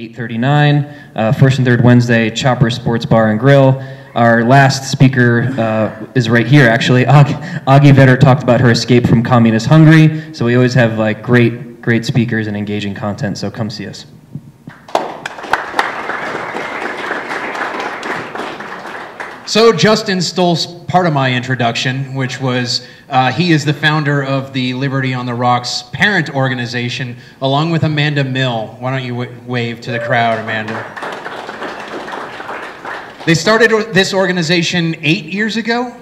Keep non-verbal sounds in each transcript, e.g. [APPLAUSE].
8:39. Uh, first and third Wednesday, Chopper Sports Bar and Grill. Our last speaker uh, is right here, actually. Ag- Agi Vetter talked about her escape from communist Hungary. So we always have like great, great speakers and engaging content. So come see us. So Justin stole part of my introduction, which was uh, he is the founder of the Liberty on the Rocks parent organization, along with Amanda Mill. Why don't you wave to the crowd, Amanda? They started this organization eight years ago?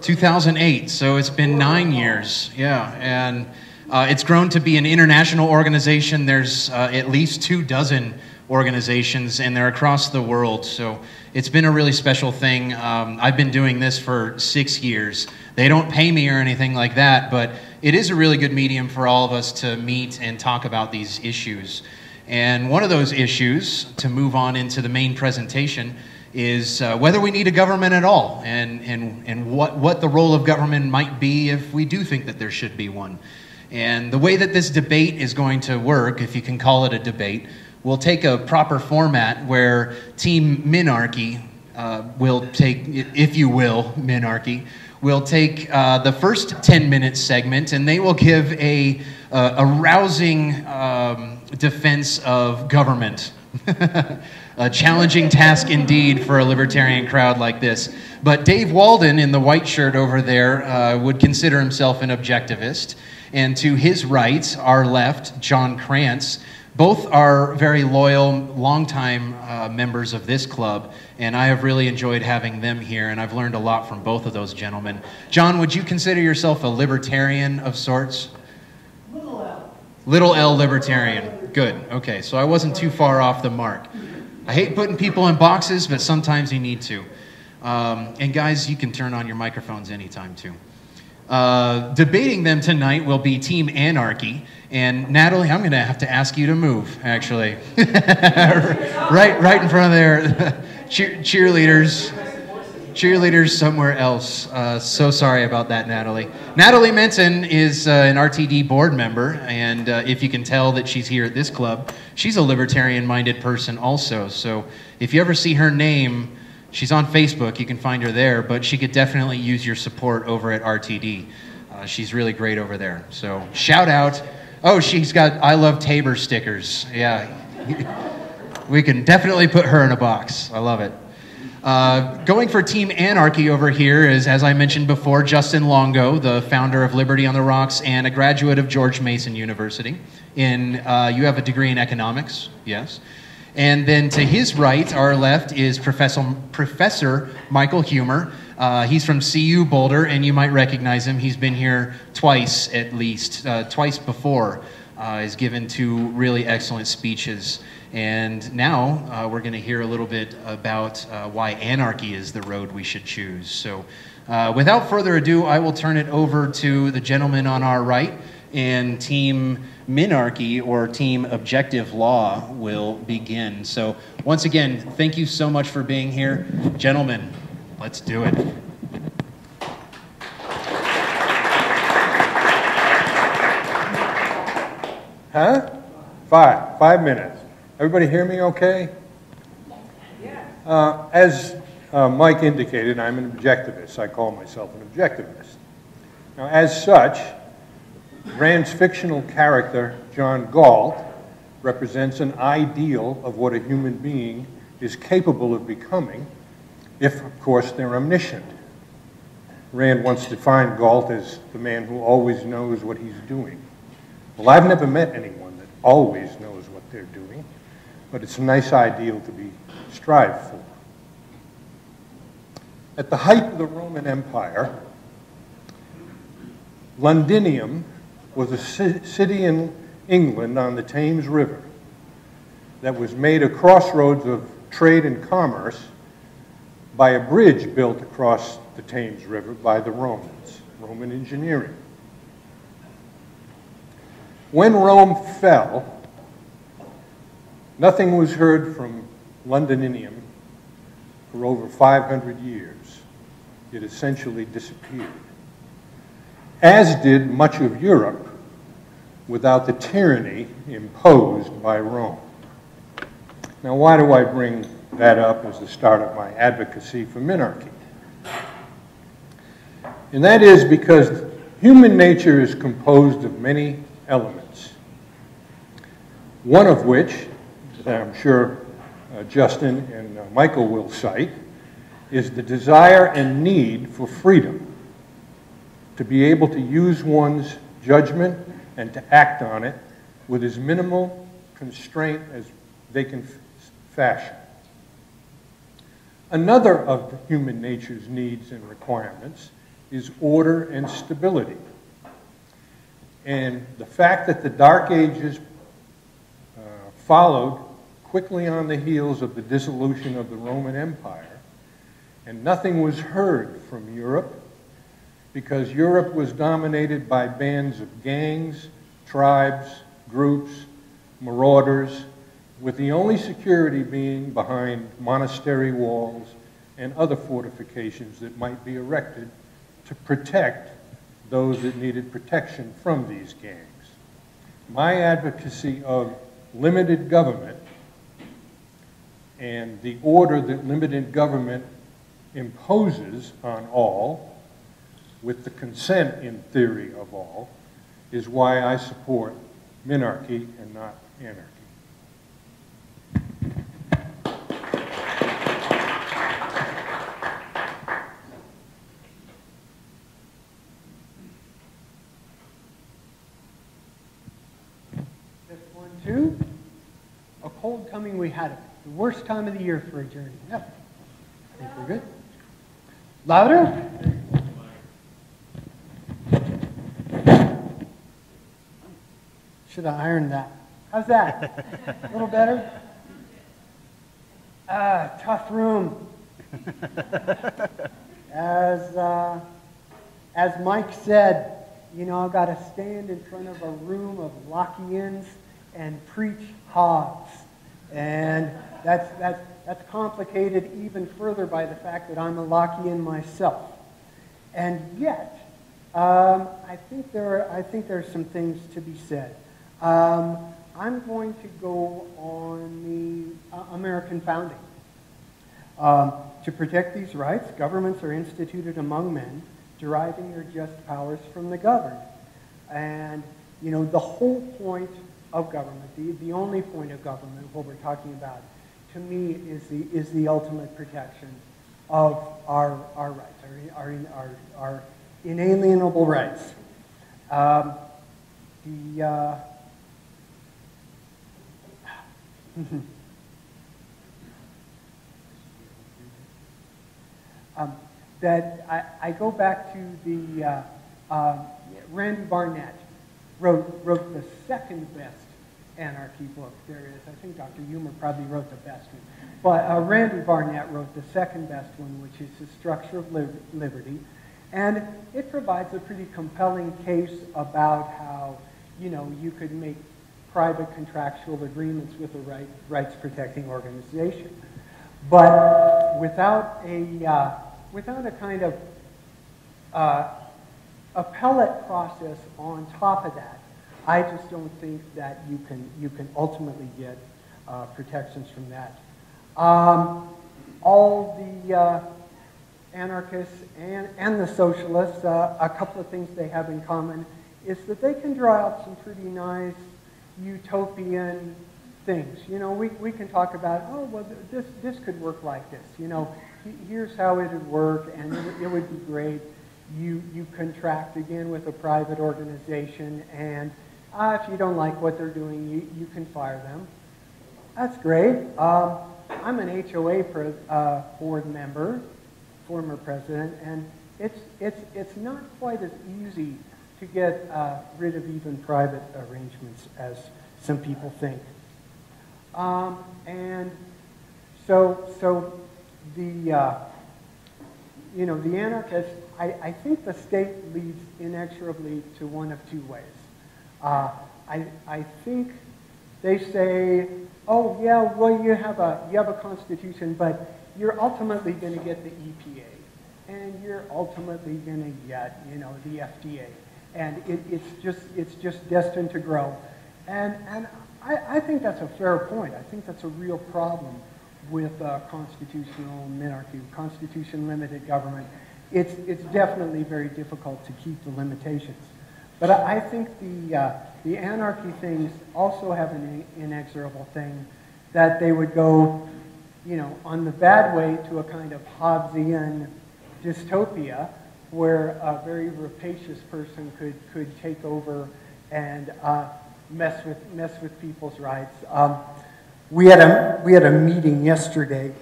2008. So it's been nine years. Yeah. And uh, it's grown to be an international organization. There's uh, at least two dozen organizations, and they're across the world. So it's been a really special thing. Um, I've been doing this for six years. They don't pay me or anything like that, but it is a really good medium for all of us to meet and talk about these issues. And one of those issues, to move on into the main presentation, is uh, whether we need a government at all and, and, and what, what the role of government might be if we do think that there should be one. And the way that this debate is going to work, if you can call it a debate, we'll take a proper format where Team Minarchy uh, will take, if you will, Minarchy, will take uh, the first 10 minute segment and they will give a, uh, a rousing um, defense of government. [LAUGHS] a challenging task indeed for a libertarian crowd like this. But Dave Walden in the white shirt over there uh, would consider himself an objectivist. And to his right, our left, John Kranz, both are very loyal, longtime uh, members of this club, and I have really enjoyed having them here, and I've learned a lot from both of those gentlemen. John, would you consider yourself a libertarian of sorts? Little L. Little L libertarian. Good. Okay, so I wasn't too far off the mark. I hate putting people in boxes, but sometimes you need to. Um, and guys, you can turn on your microphones anytime too. Uh, debating them tonight will be Team Anarchy. And Natalie, I'm going to have to ask you to move, actually. [LAUGHS] right, right in front of there. [LAUGHS] Cheer, cheerleaders. Cheerleaders somewhere else. Uh, so sorry about that, Natalie. Natalie Menten is uh, an RTD board member, and uh, if you can tell that she's here at this club, she's a libertarian minded person also. So if you ever see her name, she's on Facebook. You can find her there, but she could definitely use your support over at RTD. Uh, she's really great over there. So shout out. Oh, she's got I Love TABOR stickers. Yeah. we can definitely put her in a box. I love it. Uh, going for Team Anarchy over here is, as I mentioned before, Justin Longo, the founder of Liberty on the Rocks and a graduate of George Mason University. In uh, you have a degree in economics, yes. And then to his right, our left, is Professor Professor Michael Huemer. Uh, he's from CU Boulder, and you might recognize him. He's been here twice at least, uh, twice before. Uh, he's given two really excellent speeches. And now uh, we're going to hear a little bit about uh, why anarchy is the road we should choose. So, uh, without further ado, I will turn it over to the gentleman on our right, and Team Minarchy or Team Objective Law will begin. So, once again, thank you so much for being here. Gentlemen, let's do it. Huh? Five. Five minutes. Everybody hear me okay? Uh, as uh, Mike indicated, I'm an objectivist. I call myself an objectivist. Now, as such, Rand's fictional character, John Galt, represents an ideal of what a human being is capable of becoming if, of course, they're omniscient. Rand once defined Galt as the man who always knows what he's doing. Well, I've never met anyone that always knows what they're doing, but it's a nice ideal to be strived for. At the height of the Roman Empire, Londinium was a city in England on the Thames River that was made a crossroads of trade and commerce by a bridge built across the Thames River by the Romans, Roman engineering. When Rome fell, nothing was heard from Londinium for over 500 years. It essentially disappeared, as did much of Europe without the tyranny imposed by Rome. Now, why do I bring that up as the start of my advocacy for minarchy? And that is because human nature is composed of many elements, one of which, that I'm sure uh, Justin and uh, Michael will cite, is the desire and need for freedom, to be able to use one's judgment and to act on it with as minimal constraint as they can fashion. Another of human nature's needs and requirements is order and stability. And the fact that the Dark Ages uh, followed quickly on the heels of the dissolution of the Roman Empire, and nothing was heard from Europe because Europe was dominated by bands of gangs, tribes, groups, marauders, with the only security being behind monastery walls and other fortifications that might be erected to protect those that needed protection from these gangs. My advocacy of limited government and the order that limited government imposes on all, with the consent in theory of all, is why I support minarchy and not anarchy. two. A cold coming, we had it. The worst time of the year for a journey. Yep. I think we're good. Louder? Should have ironed that. How's that? A little better? Ah, tough room. As, uh, as Mike said, you know, I've got to stand in front of a room of Lockeans and preach Hobbes. And that's, that's, that's complicated even further by the fact that I'm a Lockean myself. And yet, um, I, think there are, I think there are some things to be said. Um, I'm going to go on the uh, American founding. Um, to protect these rights, governments are instituted among men, deriving their just powers from the governed. And, you know, the whole point of government, the, the only point of government, what we're talking about, to me, is the, is the ultimate protection of our, our rights, our, our, our inalienable rights. Um, the, uh, [LAUGHS] um, that I, I, go back to the uh, uh, Randy Barnett wrote, wrote the second best anarchy book there is. I think Dr. Huemer probably wrote the best one. But uh, Randy Barnett wrote the second best one, which is The Structure of Liberty. And it provides a pretty compelling case about how, you know, you could make private contractual agreements with a right, rights protecting organization. But without a, uh, without a kind of uh, appellate process on top of that, I just don't think that you can, you can ultimately get uh, protections from that. Um, all the uh, anarchists and, and the socialists, uh, a couple of things they have in common is that they can draw out some pretty nice utopian things. You know, we, we can talk about, oh, well, this, this could work like this. You know, here's how it would work, and it, it would be great. You, you contract again with a private organization, and uh, if you don't like what they're doing, you, you can fire them. That's great. Um, I'm an HOA uh, board member, former president, and it's, it's, it's not quite as easy to get uh, rid of even private arrangements as some people think. Um, and so, so the, uh, you know, the anarchists, I, I think the state leads inexorably to one of two ways. Uh, I, I think they say, oh yeah, well you have a, you have a constitution, but you're ultimately going to get the EPA, and you're ultimately going to get, you know, the FDA, and it, it's just, it's just destined to grow. And, and I, I think that's a fair point. I think that's a real problem with uh, constitutional monarchy, constitution-limited government. It's, it's definitely very difficult to keep the limitations. But I, I think the, uh, the anarchy things also have an inexorable thing that they would go, you know, on the bad way to a kind of Hobbesian dystopia where a very rapacious person could, could take over and uh, mess, with, mess with people's rights. Um, we, had a, we had a meeting yesterday,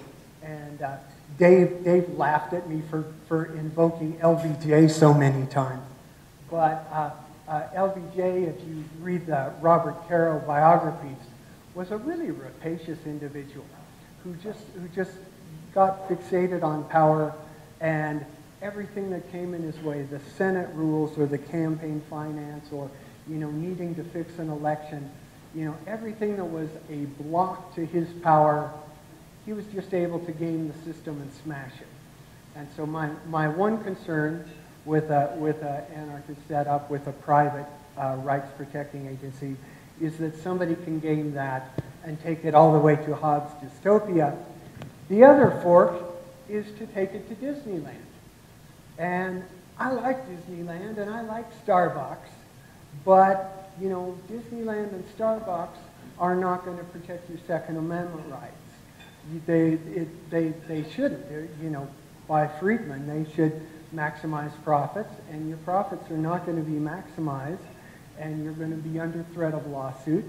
and uh, Dave, Dave laughed at me for, for invoking LBJ so many times. But uh, uh LBJ, if you read the Robert Caro biographies, was a really rapacious individual who just, who just got fixated on power and everything that came in his way, the Senate rules or the campaign finance or, you know, needing to fix an election, you know, everything that was a block to his power, he was just able to game the system and smash it. And so my, my one concern with a, with an anarchist setup, with a private uh, rights protecting agency, is that somebody can game that and take it all the way to Hobbes' dystopia. The other fork is to take it to Disneyland. And I like Disneyland and I like Starbucks, but, you know, Disneyland and Starbucks are not going to protect your Second Amendment rights. They, it, they, they shouldn't. They're, you know, by Friedman, they should maximize profits, and your profits are not going to be maximized, and you're going to be under threat of lawsuit.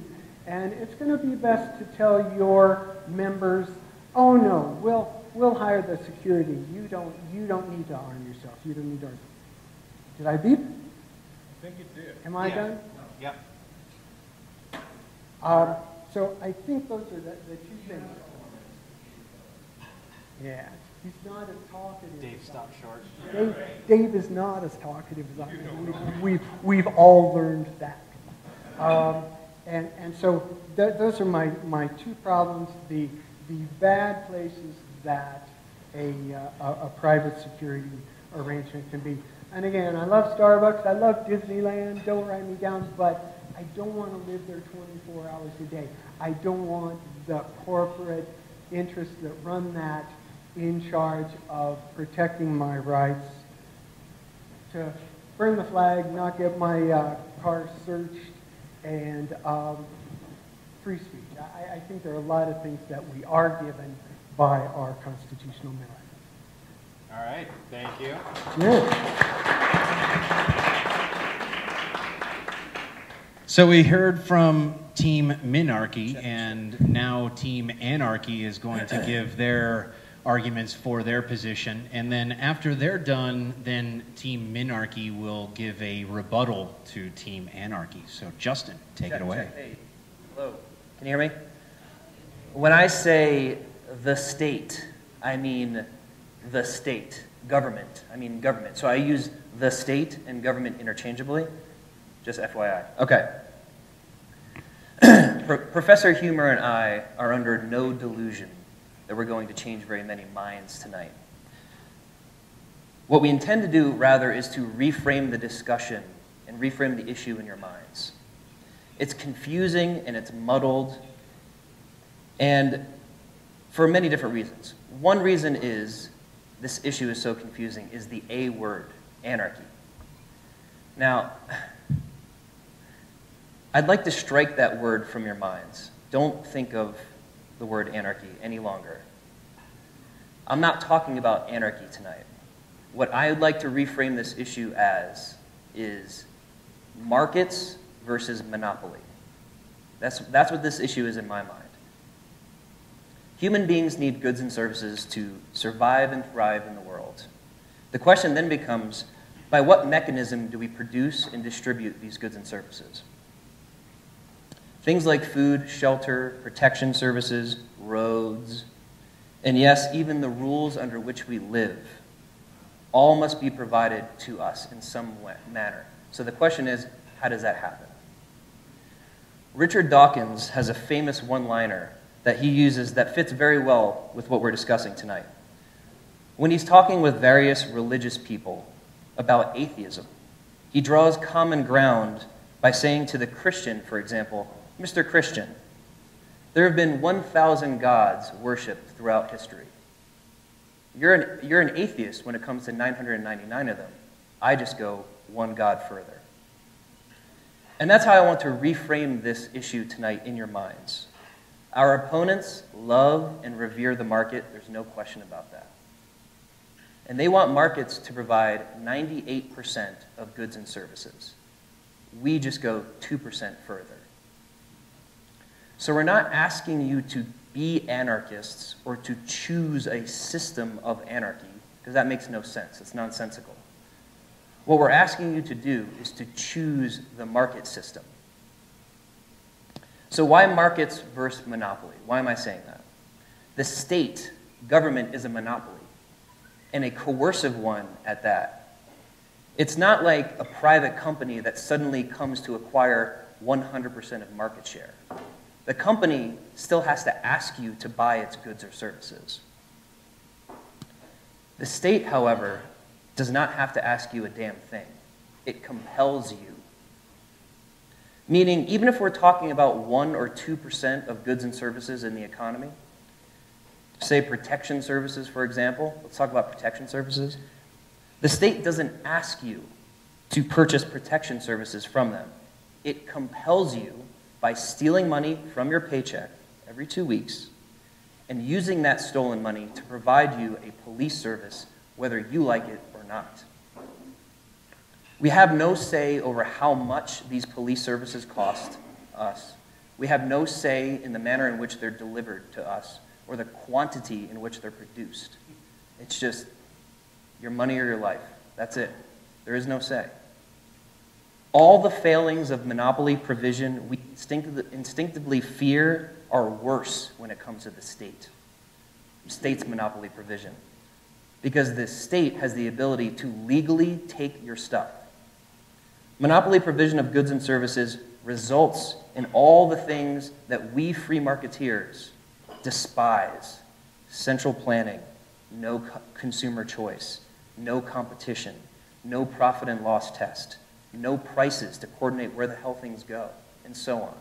And it's going to be best to tell your members, oh no, we'll, we'll hire the security. You don't, you don't need to arm yourself. You don't need to arm Did I beep? I think you did. Am I Yeah. done? Yep. Um, so I think those are the, the two things. Yeah, he's not as talkative. Dave, stop short. Dave, Dave is not as talkative as I am. We, we've, we've all learned that. Um, and, and so th those are my, my two problems. The, the bad places that a, uh, a, a private security arrangement can be. And again, I love Starbucks, I love Disneyland, don't write me down, but I don't want to live there 24 hours a day. I don't want the corporate interests that run that in charge of protecting my rights to burn the flag, not get my uh, car searched, and um, free speech. I, I think there are a lot of things that we are given by our constitutional merit. All right, thank you. Yeah. So we heard from Team Minarchy, and now Team Anarchy is going to give their arguments for their position. And then after they're done, then Team Minarchy will give a rebuttal to Team Anarchy. So Justin, take Check, it away. check. Hey, hello. Can you hear me? When I say the state, I mean the state, government. I mean government. So I use the state and government interchangeably. Just FYI. Okay. [CLEARS THROAT] Pro Professor Huemer and I are under no delusion that we're going to change very many minds tonight. What we intend to do, rather, is to reframe the discussion and reframe the issue in your minds. It's confusing and it's muddled, and for many different reasons. One reason is this issue is so confusing is the A word, anarchy. Now, I'd like to strike that word from your minds. Don't think of the word anarchy any longer. I'm not talking about anarchy tonight. What I would like to reframe this issue as is markets versus monopoly. That's, that's what this issue is in my mind. Human beings need goods and services to survive and thrive in the world. The question then becomes by what mechanism do we produce and distribute these goods and services? Things like food, shelter, protection services, roads, and yes, even the rules under which we live, all must be provided to us in some way, manner. So the question is, how does that happen? Richard Dawkins has a famous one liner that he uses that fits very well with what we're discussing tonight. When he's talking with various religious people about atheism, he draws common ground by saying to the Christian, for example, Mr. Christian, there have been 1,000 gods worshipped throughout history. You're an, you're an atheist when it comes to 999 of them. I just go one God further. And that's how I want to reframe this issue tonight in your minds. Our opponents love and revere the market, there's no question about that. And they want markets to provide 98% of goods and services. We just go 2% further. So we're not asking you to be anarchists or to choose a system of anarchy, because that makes no sense. It's nonsensical. What we're asking you to do is to choose the market system. So, why markets versus monopoly? Why am I saying that? The state, government, is a monopoly, and a coercive one at that. It's not like a private company that suddenly comes to acquire 100% of market share. The company still has to ask you to buy its goods or services. The state, however, does not have to ask you a damn thing. It compels you. Meaning, even if we're talking about 1 or 2% of goods and services in the economy, say protection services, for example, let's talk about protection services. The state doesn't ask you to purchase protection services from them, it compels you by stealing money from your paycheck every two weeks and using that stolen money to provide you a police service, whether you like it or not. We have no say over how much these police services cost us. We have no say in the manner in which they're delivered to us or the quantity in which they're produced. It's just your money or your life. That's it. There is no say. All the failings of monopoly provision we instinctively fear are worse when it comes to the state, state's monopoly provision. Because the state has the ability to legally take your stuff. Monopoly provision of goods and services results in all the things that we free marketeers despise central planning, no consumer choice, no competition, no profit and loss test, no prices to coordinate where the hell things go, and so on.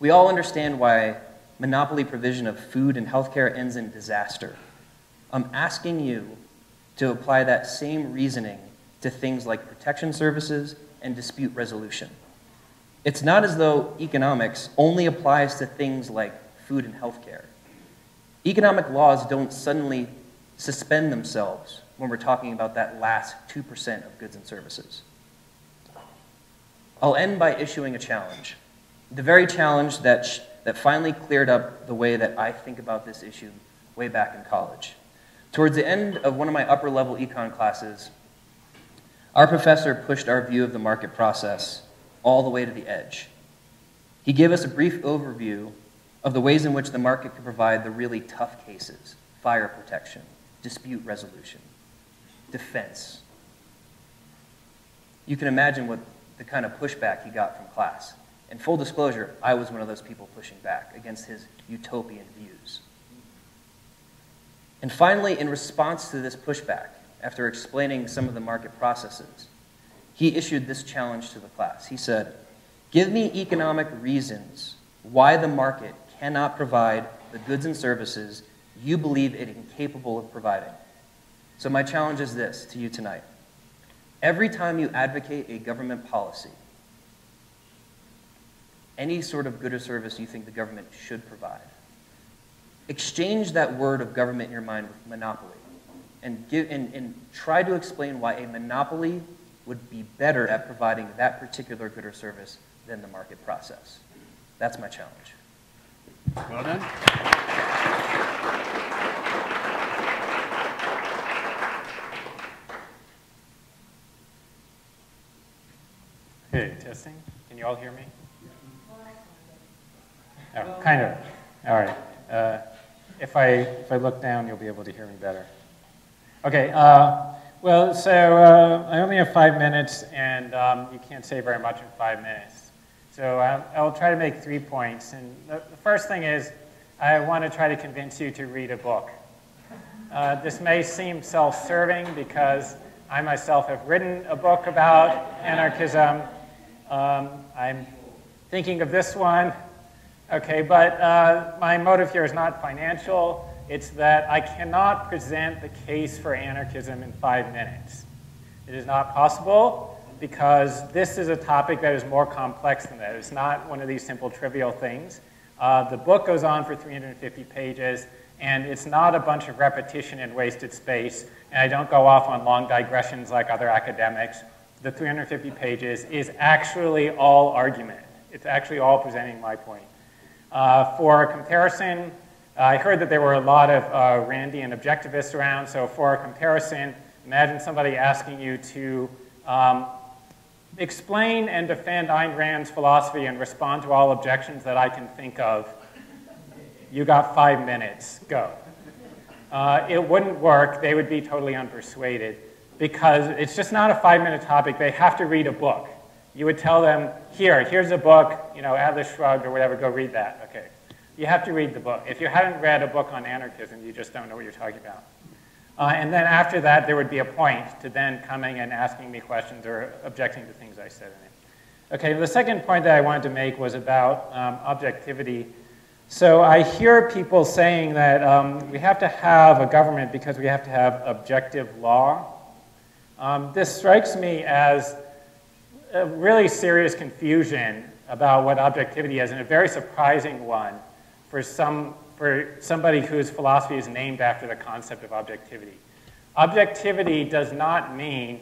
We all understand why monopoly provision of food and healthcare ends in disaster. I'm asking you to apply that same reasoning to things like protection services and dispute resolution. It's not as though economics only applies to things like food and healthcare. Economic laws don't suddenly suspend themselves when we're talking about that last 2% of goods and services. I'll end by issuing a challenge. The very challenge that, that finally cleared up the way that I think about this issue way back in college. Towards the end of one of my upper level econ classes, our professor pushed our view of the market process all the way to the edge. He gave us a brief overview of the ways in which the market could provide the really tough cases fire protection, dispute resolution, defense. You can imagine what the kind of pushback he got from class. In full disclosure, I was one of those people pushing back against his utopian views. And finally, in response to this pushback, after explaining some of the market processes, he issued this challenge to the class. He said, Give me economic reasons why the market cannot provide the goods and services you believe it incapable of providing. So, my challenge is this to you tonight. Every time you advocate a government policy, any sort of good or service you think the government should provide, exchange that word of government in your mind with monopoly and, give, and, and try to explain why a monopoly would be better at providing that particular good or service than the market process. That's my challenge. Well done. Okay, testing. Can you all hear me? Oh, kind of. All right. Uh, if I if I look down, you'll be able to hear me better. Okay. Uh, well, so uh, I only have five minutes, and um, you can't say very much in five minutes. So I'll, I'll try to make three points. And the, the, first thing is, I want to try to convince you to read a book. Uh, this may seem self-serving because I myself have written a book about anarchism. Um, I'm thinking of this one. Okay, but uh, my motive here is not financial. It's that I cannot present the case for anarchism in five minutes. It is not possible because this is a topic that is more complex than that. It's not one of these simple trivial things. Uh, the book goes on for 350 pages, and it's not a bunch of repetition and wasted space, and I don't go off on long digressions like other academics. The 350 pages is actually all argument. It's actually all presenting my point. Uh, for comparison, I heard that there were a lot of uh, Randian objectivists around, so for comparison, imagine somebody asking you to um, explain and defend Ayn Rand's philosophy and respond to all objections that I can think of. You got five minutes, go. Uh, it wouldn't work, they would be totally unpersuaded because it's just not a five minute topic, they have to read a book. You would tell them, here, here's a book, you know, Atlas Shrugged or whatever, go read that, okay. You have to read the book. If you haven't read a book on anarchism, you just don't know what you're talking about. Uh, and then after that, there would be a point to then coming and asking me questions or objecting to things I said in it. Okay, the second point that I wanted to make was about um, objectivity. So I hear people saying that um, we have to have a government because we have to have objective law. Um, this strikes me as a really serious confusion about what objectivity is, and a very surprising one for, some, for somebody whose philosophy is named after the concept of objectivity. Objectivity does not mean,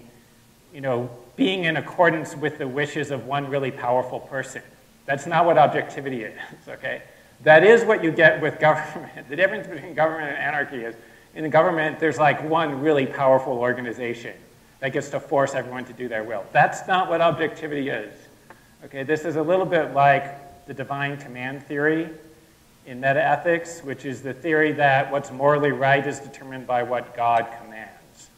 you know, being in accordance with the wishes of one really powerful person. That's not what objectivity is, okay? That is what you get with government. [LAUGHS] The difference between government and anarchy is in the government, there's like one really powerful organization that gets to force everyone to do their will. That's not what objectivity is. Okay, this is a little bit like the divine command theory in metaethics, which is the theory that what's morally right is determined by what God commands.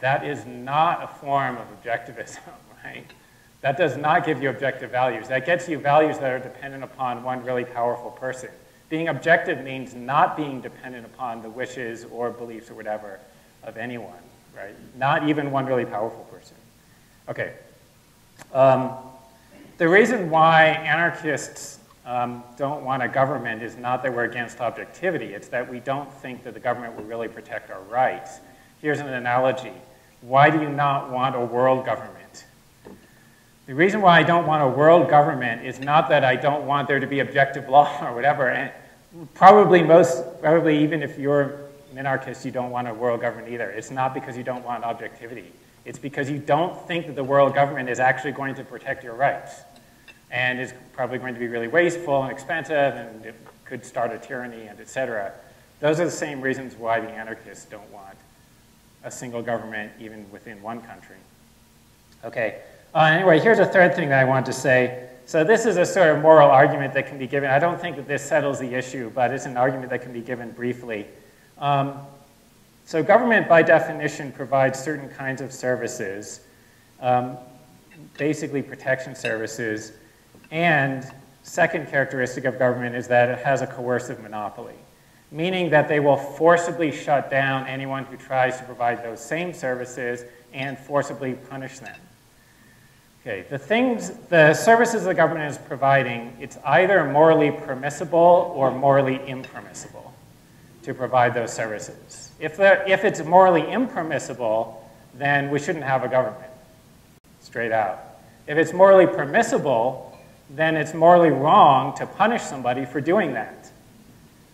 That is not a form of objectivism, [LAUGHS] right? That does not give you objective values. That gets you values that are dependent upon one really powerful person. Being objective means not being dependent upon the wishes or beliefs or whatever of anyone, right? Not even one really powerful person. Okay. Um, the reason why anarchists um, don't want a government is not that we're against objectivity, it's that we don't think that the government will really protect our rights. Here's an analogy. Why do you not want a world government? The reason why I don't want a world government is not that I don't want there to be objective law [LAUGHS] or whatever. And probably most, probably even if you're an anarchist, you don't want a world government either. It's not because you don't want objectivity. It's because you don't think that the world government is actually going to protect your rights and is probably going to be really wasteful and expensive and it could start a tyranny and et cetera. Those are the same reasons why the anarchists don't want a single government even within one country. Okay, uh, anyway, here's a third thing that I wanted to say. So this is a sort of moral argument that can be given. I don't think that this settles the issue, but it's an argument that can be given briefly. Um, so government, by definition, provides certain kinds of services, um, basically protection services, and second characteristic of government is that it has a coercive monopoly, meaning that they will forcibly shut down anyone who tries to provide those same services and forcibly punish them. Okay, the things, the services the government is providing, it's either morally permissible or morally impermissible to provide those services. If, if it's morally impermissible, then we shouldn't have a government, straight out. If it's morally permissible, then it's morally wrong to punish somebody for doing that.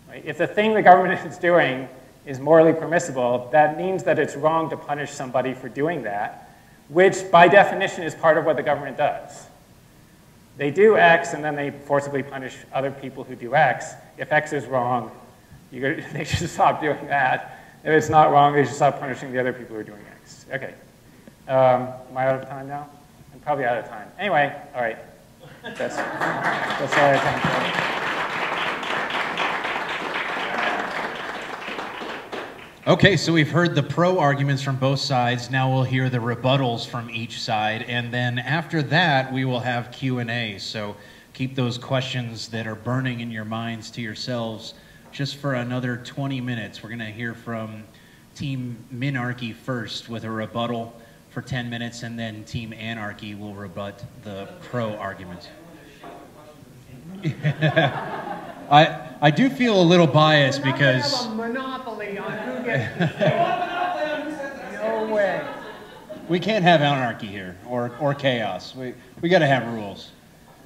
Right? If the thing the government [LAUGHS] is doing is morally permissible, that means that it's wrong to punish somebody for doing that, which by definition is part of what the government does. They do X and then they forcibly punish other people who do X. If X is wrong, you, [LAUGHS] they should stop doing that. If it's not wrong, they should stop punishing the other people who are doing X. Okay. Um, am I out of time now? I'm probably out of time. Anyway, all right. That's, that's all I have time for. Okay, so we've heard the pro arguments from both sides. Now we'll hear the rebuttals from each side, and then after that, we will have Q and A. So keep those questions that are burning in your minds to yourselves just for another 20 minutes. We're going to hear from Team Minarchy first with a rebuttal for 10 minutes, and then Team Anarchy will rebut the pro argument. [LAUGHS] I, I do feel a little biased We're not gonna because monopoly on who gets [LAUGHS] to say. No way. we can't have anarchy here or, or chaos. We, we got to have rules.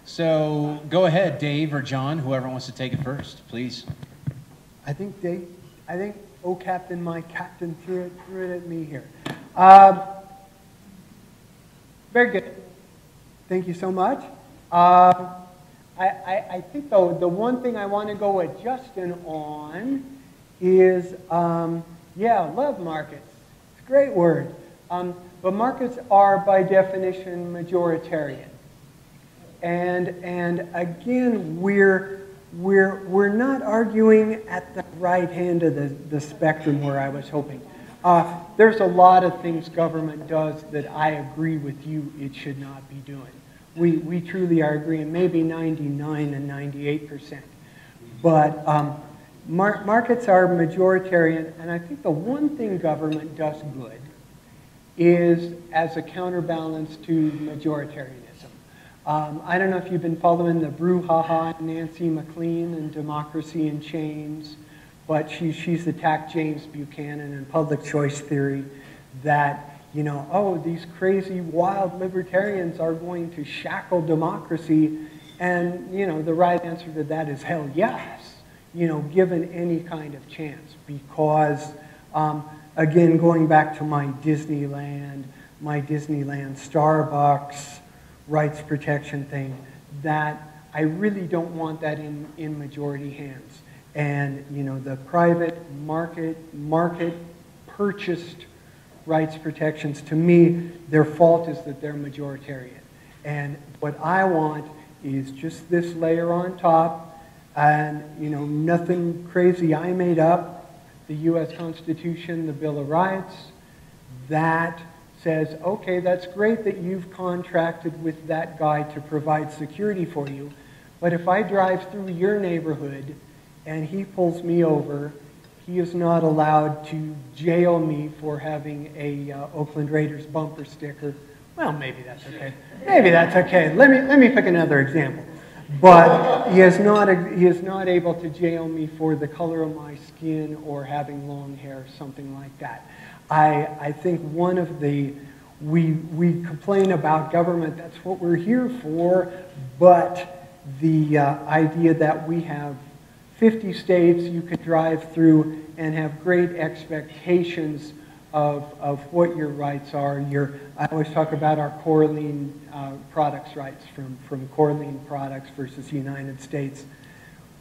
So go ahead, Dave or John, whoever wants to take it first, please. I think they, I think, oh, Captain, my captain threw it, threw it at me here. Um, very good. Thank you so much. Um, I, I, I think, though, the one thing I want to go with Justin on is, um, yeah, love markets. It's a great word. Um, but markets are, by definition, majoritarian. And, and again, we're, we're, we're not arguing at the right hand of the, the spectrum where I was hoping. Uh, there's a lot of things government does that I agree with you it should not be doing. We, we truly are agreeing, maybe 99 and 98 percent. But um, mar- markets are majoritarian, and I think the one thing government does good is as a counterbalance to majoritarianism. Um, I don't know if you've been following the brouhaha Nancy MacLean and Democracy in Chains, but she, she's attacked James Buchanan and public choice theory that, you know, oh, these crazy wild libertarians are going to shackle democracy. And, you know, the right answer to that is hell yes, you know, given any kind of chance. Because, um, again, going back to my Disneyland, my Disneyland Starbucks, rights protection thing that I really don't want that in, in majority hands. And, you know, the private market, market purchased rights protections, to me, their fault is that they're majoritarian. And what I want is just this layer on top and, you know, nothing crazy I made up. The U.S. Constitution, the Bill of Rights, that says, okay, that's great that you've contracted with that guy to provide security for you, but if I drive through your neighborhood and he pulls me over, he is not allowed to jail me for having a uh, Oakland Raiders bumper sticker. Well, maybe that's okay. Maybe that's okay. Let me, let me pick another example. But he is, not a, he is not able to jail me for the color of my skin or having long hair, something like that. I, I think one of the, we, we complain about government, that's what we're here for, but the uh, idea that we have 50 states you could drive through and have great expectations of, of what your rights are. Your, I always talk about our Carolene uh, products rights from, from Carolene products versus the United States.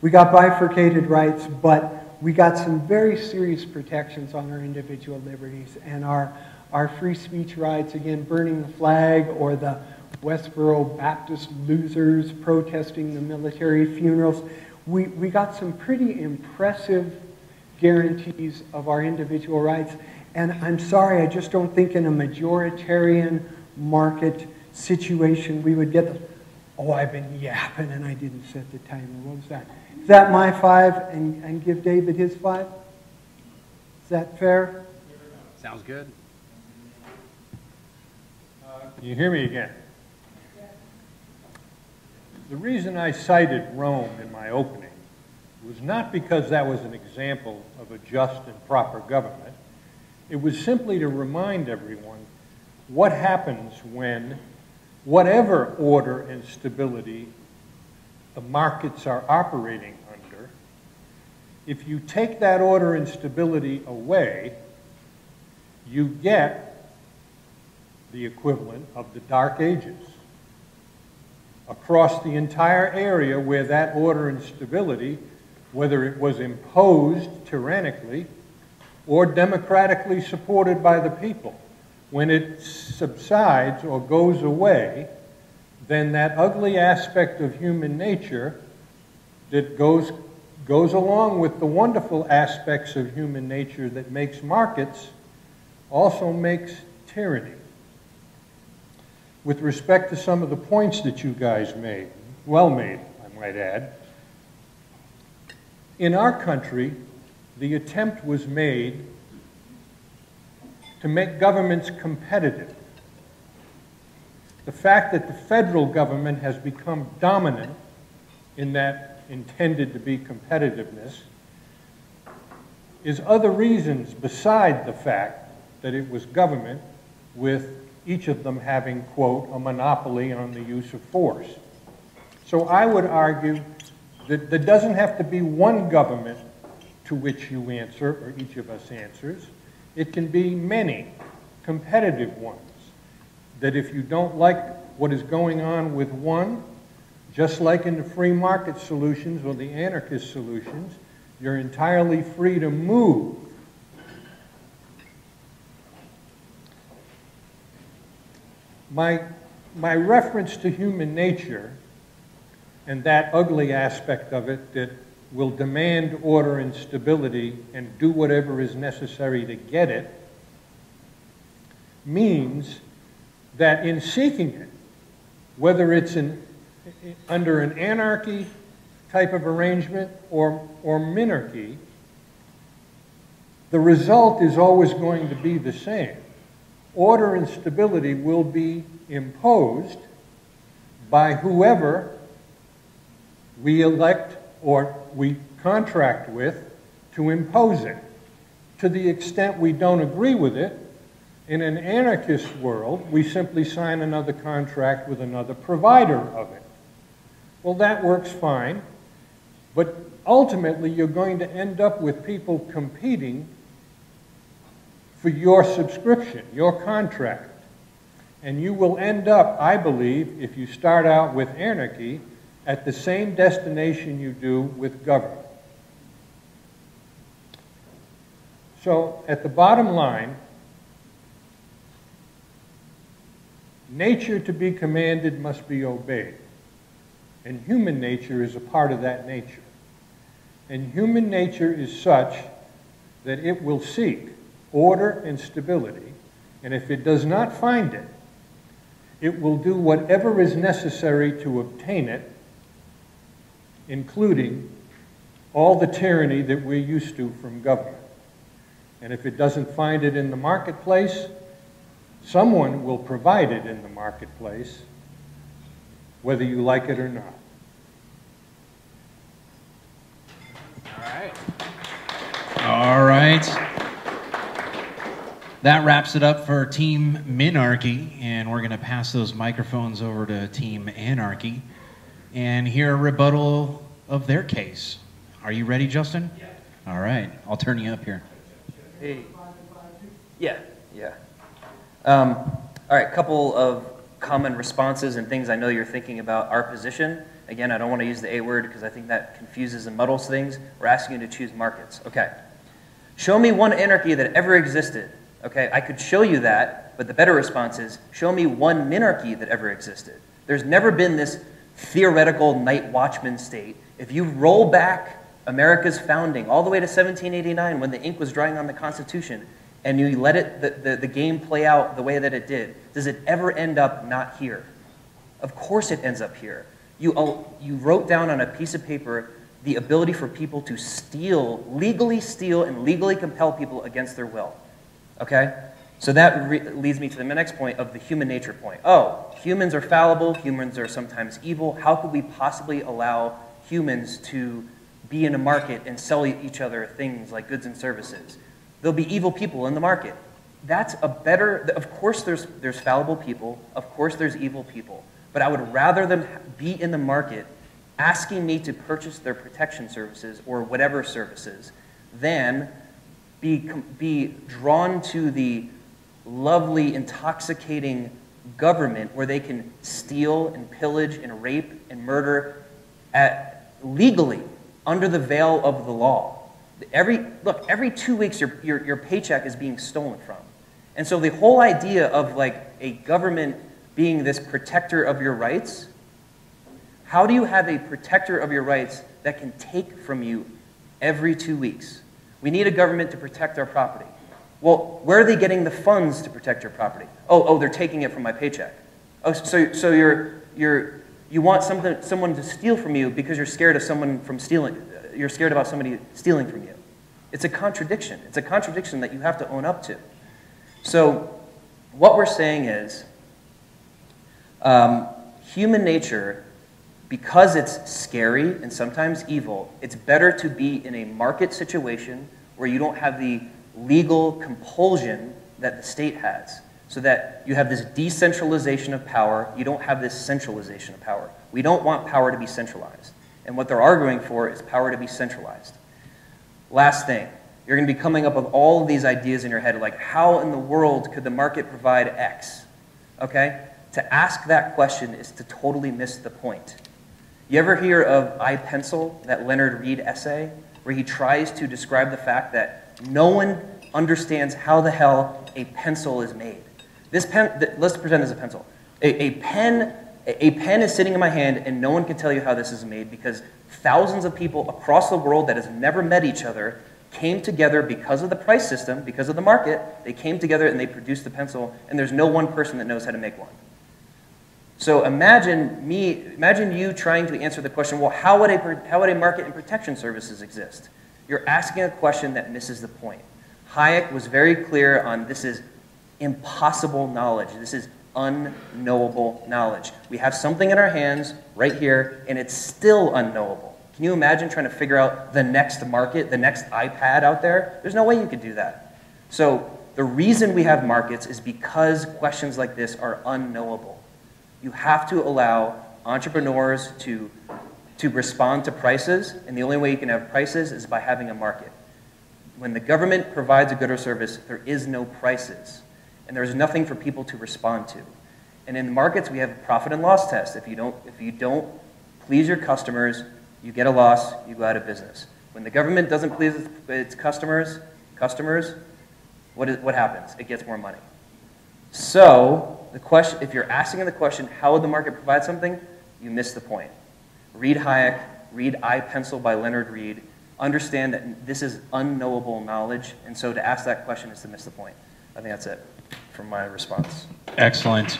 We got bifurcated rights, but we got some very serious protections on our individual liberties and our, our free speech rights, again, burning the flag or the Westboro Baptist losers protesting the military funerals. We, we got some pretty impressive guarantees of our individual rights. And I'm sorry, I just don't think in a majoritarian market situation we would get the, oh, I've been yapping and I didn't set the timer. What was that? Is that my five and, and give David his five? Is that fair? Sounds good. Can you hear me again? The reason I cited Rome in my opening was not because that was an example of a just and proper government. It was simply to remind everyone what happens when whatever order and stability the markets are operating under, if you take that order and stability away, you get the equivalent of the Dark Ages. Across the entire area where that order and stability, whether it was imposed tyrannically or democratically supported by the people, when it subsides or goes away, then that ugly aspect of human nature that goes, goes along with the wonderful aspects of human nature that makes markets also makes tyranny. With respect to some of the points that you guys made, well made, I might add, in our country, the attempt was made to make governments competitive. The fact that the federal government has become dominant in that intended to be competitiveness is other reasons beside the fact that it was government with each of them having, quote, a monopoly on the use of force. So I would argue that there doesn't have to be one government to which you answer, or each of us answers. It can be many competitive ones. That if you don't like what is going on with one, just like in the free market solutions or the anarchist solutions, you're entirely free to move. My, my reference to human nature and that ugly aspect of it that will demand order and stability and do whatever is necessary to get it means that in seeking it, whether it's in, under an anarchy type of arrangement or, or minarchy, the result is always going to be the same. Order and stability will be imposed by whoever we elect or we contract with to impose it. To the extent we don't agree with it, in an anarchist world, we simply sign another contract with another provider of it. Well, that works fine, but ultimately you're going to end up with people competing for your subscription, your contract. And you will end up, I believe, if you start out with anarchy, at the same destination you do with government. So at the bottom line, nature to be commanded must be obeyed. And human nature is a part of that nature. And human nature is such that it will seek order and stability. And if it does not find it, it will do whatever is necessary to obtain it including all the tyranny that we're used to from government. And if it doesn't find it in the marketplace, someone will provide it in the marketplace, whether you like it or not. All right. All right. That wraps it up for Team Minarchy, and we're going to pass those microphones over to Team Anarchy and hear a rebuttal of their case. Are you ready, Justin? Yeah. All right, I'll turn you up here. Hey. Yeah, yeah. Um, all right, couple of common responses and things I know you're thinking about our position. Again, I don't want to use the A word because I think that confuses and muddles things. We're asking you to choose markets. Okay. Show me one anarchy that ever existed. Okay, I could show you that, but the better response is show me one minarchy that ever existed. There's never been this theoretical night watchman state, if you roll back America's founding all the way to 1789 when the ink was drying on the Constitution, and you let it, the, the, the, game play out the way that it did, does it ever end up not here? Of course it ends up here. You, you wrote down on a piece of paper the ability for people to steal, legally steal, and legally compel people against their will. Okay? So that leads me to the next point of the human nature point. Oh, humans are fallible, humans are sometimes evil. How could we possibly allow humans to be in a market and sell each other things like goods and services? There'll be evil people in the market. That's a better, of course, there's, there's fallible people, of course, there's evil people, but I would rather them be in the market asking me to purchase their protection services or whatever services than be, be drawn to the lovely, intoxicating government where they can steal and pillage and rape and murder at, legally under the veil of the law. Every, look, every two weeks your, your, your paycheck is being stolen from. And so the whole idea of like a government being this protector of your rights, how do you have a protector of your rights that can take from you every two weeks? We need a government to protect our property. Well, where are they getting the funds to protect your property? Oh, oh, they're taking it from my paycheck. Oh, so, so you're, you're, you want something, someone to steal from you because you're scared of someone from stealing, you're scared about somebody stealing from you. It's a contradiction. It's a contradiction that you have to own up to. So what we're saying is um, human nature because it's scary and sometimes evil, it's better to be in a market situation where you don't have the legal compulsion that the state has. So that you have this decentralization of power, you don't have this centralization of power. We don't want power to be centralized. And what they're arguing for is power to be centralized. Last thing, you're going to be coming up with all of these ideas in your head, like how in the world could the market provide X? Okay? To ask that question is to totally miss the point. You ever hear of I Pencil, that Leonard Read essay, where he tries to describe the fact that no one understands how the hell a pencil is made? This pen, th- let's pretend it's a pencil. A, a pen a pen is sitting in my hand and no one can tell you how this is made because thousands of people across the world that has never met each other came together because of the price system, because of the market. They came together and they produced the pencil, and there's no one person that knows how to make one. So imagine me, imagine you trying to answer the question, well, how would a, how would a market and protection services exist? You're asking a question that misses the point. Hayek was very clear on this is impossible knowledge. This is unknowable knowledge. We have something in our hands right here, and it's still unknowable. Can you imagine trying to figure out the next market, the next iPad out there? There's no way you could do that. So the reason we have markets is because questions like this are unknowable. You have to allow entrepreneurs to, to respond to prices, and the only way you can have prices is by having a market. When the government provides a good or service, there is no prices, and there's nothing for people to respond to. And in the markets, we have a profit and loss test. If you don't, if you don't please your customers, you get a loss, you go out of business. When the government doesn't please its customers, customers, what, is, what happens? It gets more money. So, the question, if you're asking the question, how would the market provide something? You miss the point. Read Hayek, read I Pencil by Leonard Read. Understand that this is unknowable knowledge, and so to ask that question is to miss the point. I think that's it from my response. Excellent.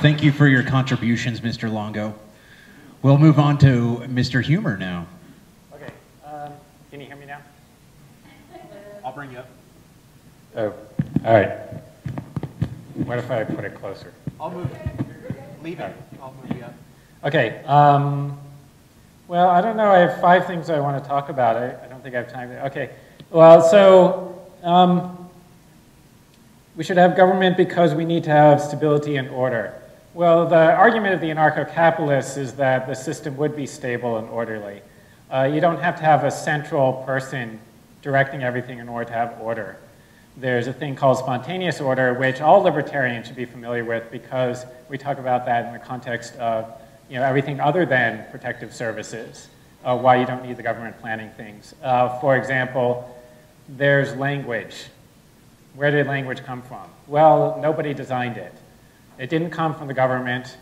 Thank you for your contributions, Mr. Longo. We'll move on to Mr. Huemer now. Okay, um, can you hear me now? [LAUGHS] I'll bring you up. Oh, all right. What if I put it closer? I'll move. Leave it. I'll move you up. Okay. Um, well, I don't know. I have five things I want to talk about. I, I don't think I have time. To, okay. Well, so um, we should have government because we need to have stability and order. Well, the argument of the anarcho-capitalists is that the system would be stable and orderly. Uh, you don't have to have a central person directing everything in order to have order. There's a thing called spontaneous order, which all libertarians should be familiar with because we talk about that in the context of you know, everything other than protective services, uh, why you don't need the government planning things. Uh, for example, there's language. Where did language come from? Well, nobody designed it. It didn't come from the government.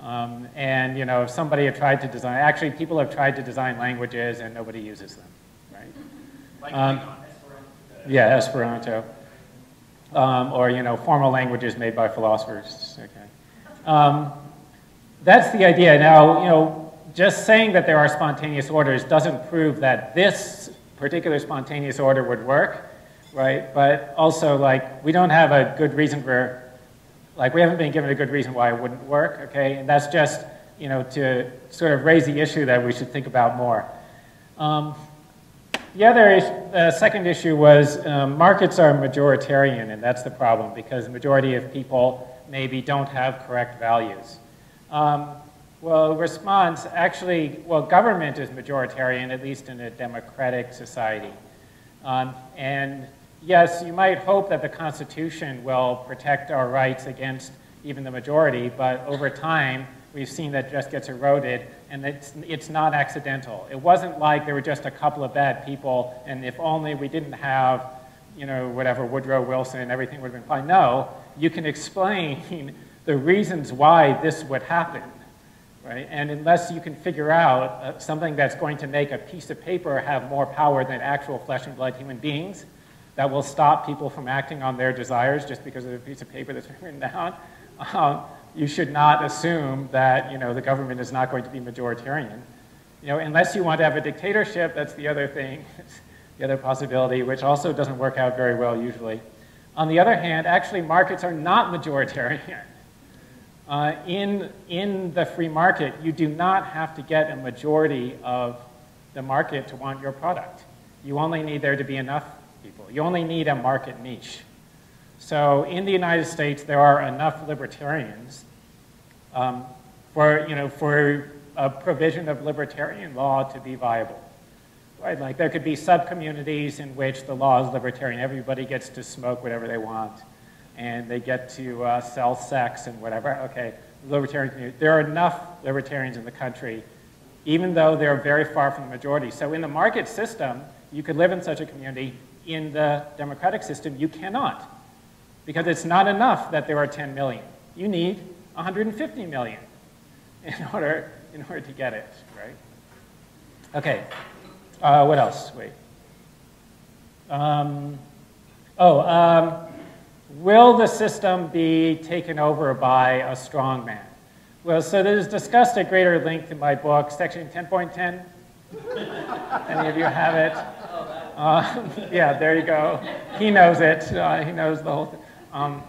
Um, and you know, if somebody had tried to design, actually people have tried to design languages and nobody uses them, right? Um, yeah, Esperanto. Um, or you know, formal languages made by philosophers. Okay. Um, that's the idea. Now, you know, just saying that there are spontaneous orders doesn't prove that this particular spontaneous order would work, right? But also, like, we don't have a good reason for like we haven't been given a good reason why it wouldn't work, okay? And that's just, you know, to sort of raise the issue that we should think about more. Um, the other, the second issue was um, markets are majoritarian, and that's the problem because the majority of people maybe don't have correct values. Um, well, response actually, well, government is majoritarian, at least in a democratic society. Um, and yes, you might hope that the Constitution will protect our rights against even the majority, but over time, we've seen that just gets eroded, and it's, it's not accidental. It wasn't like there were just a couple of bad people, and if only we didn't have, you know, whatever, Woodrow Wilson, and everything would have been fine. No, you can explain [LAUGHS] the reasons why this would happen. Right? And unless you can figure out uh, something that's going to make a piece of paper have more power than actual flesh and blood human beings, that will stop people from acting on their desires just because of a piece of paper that's [LAUGHS] written down. Um, you should not assume that you know, the government is not going to be majoritarian. You know, unless you want to have a dictatorship, that's the other thing, [LAUGHS] the other possibility, which also doesn't work out very well usually. On the other hand, actually markets are not majoritarian. Uh, in, in the free market, you do not have to get a majority of the market to want your product. You only need there to be enough people. You only need a market niche. So in the United States, there are enough libertarians um, for, you know, for a provision of libertarian law to be viable. Right? Like there could be sub-communities in which the law is libertarian. Everybody gets to smoke whatever they want, and they get to uh, sell sex and whatever. Okay, libertarian community. There are enough libertarians in the country, even though they're very far from the majority. So in the market system, you could live in such a community. In the democratic system, you cannot, because it's not enough that there are 10 million. You need 150 million [LAUGHS] in order, in order to get it, right? Okay, uh, what else? Wait. Um, oh, um, will the system be taken over by a strong man? Well, so this is discussed at greater length in my book, section 10.10. [LAUGHS] Any of you have it? Uh, [LAUGHS] yeah, there you go. He knows it. Uh, he knows the whole thing. Um,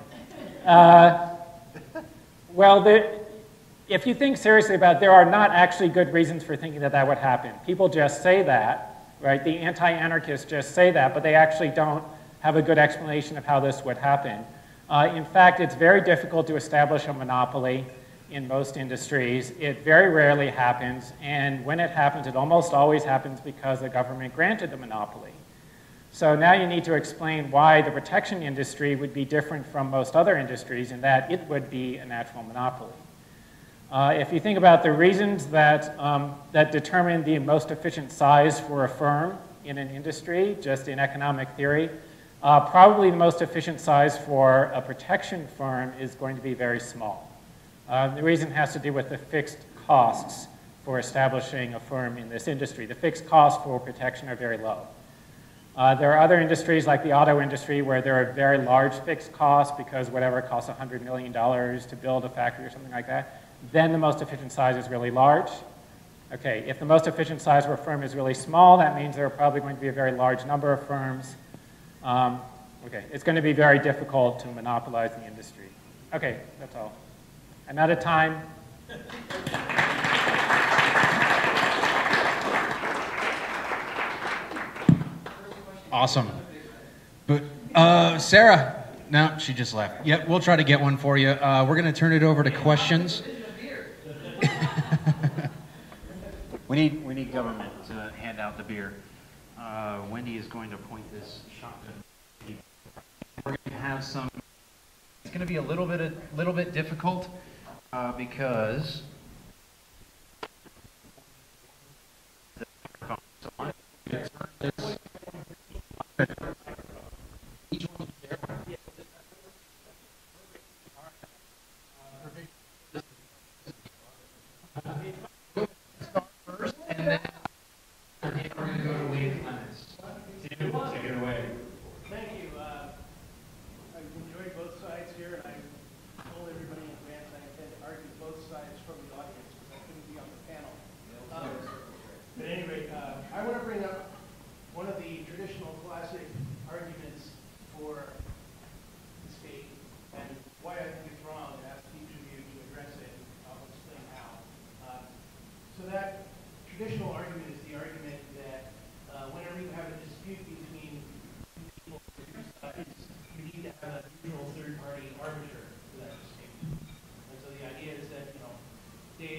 uh, well, the, if you think seriously about it, there are not actually good reasons for thinking that that would happen. People just say that, right? The anti-anarchists just say that, but they actually don't have a good explanation of how this would happen. Uh, in fact, it's very difficult to establish a monopoly in most industries. It very rarely happens, and when it happens, it almost always happens because the government granted the monopoly. So now you need to explain why the protection industry would be different from most other industries in that it would be a natural monopoly. Uh, if you think about the reasons that, um, that determine the most efficient size for a firm in an industry, just in economic theory, uh, probably the most efficient size for a protection firm is going to be very small. Uh, the reason has to do with the fixed costs for establishing a firm in this industry. The fixed costs for protection are very low. Uh, there are other industries like the auto industry where there are very large fixed costs because whatever costs $100 million to build a factory or something like that then the most efficient size is really large. Okay, if the most efficient size of a firm is really small, that means there are probably going to be a very large number of firms. Um, okay, it's going to be very difficult to monopolize the industry. Okay, that's all. I'm out of time. Awesome. But uh, Sarah, no, she just left. Yep, we'll try to get one for you. Uh, we're going to turn it over to questions. [LAUGHS] we need we need government to hand out the beer. Uh, Wendy is going to point this shotgun. We're going to have some. It's going to be a little bit a little bit difficult uh, because.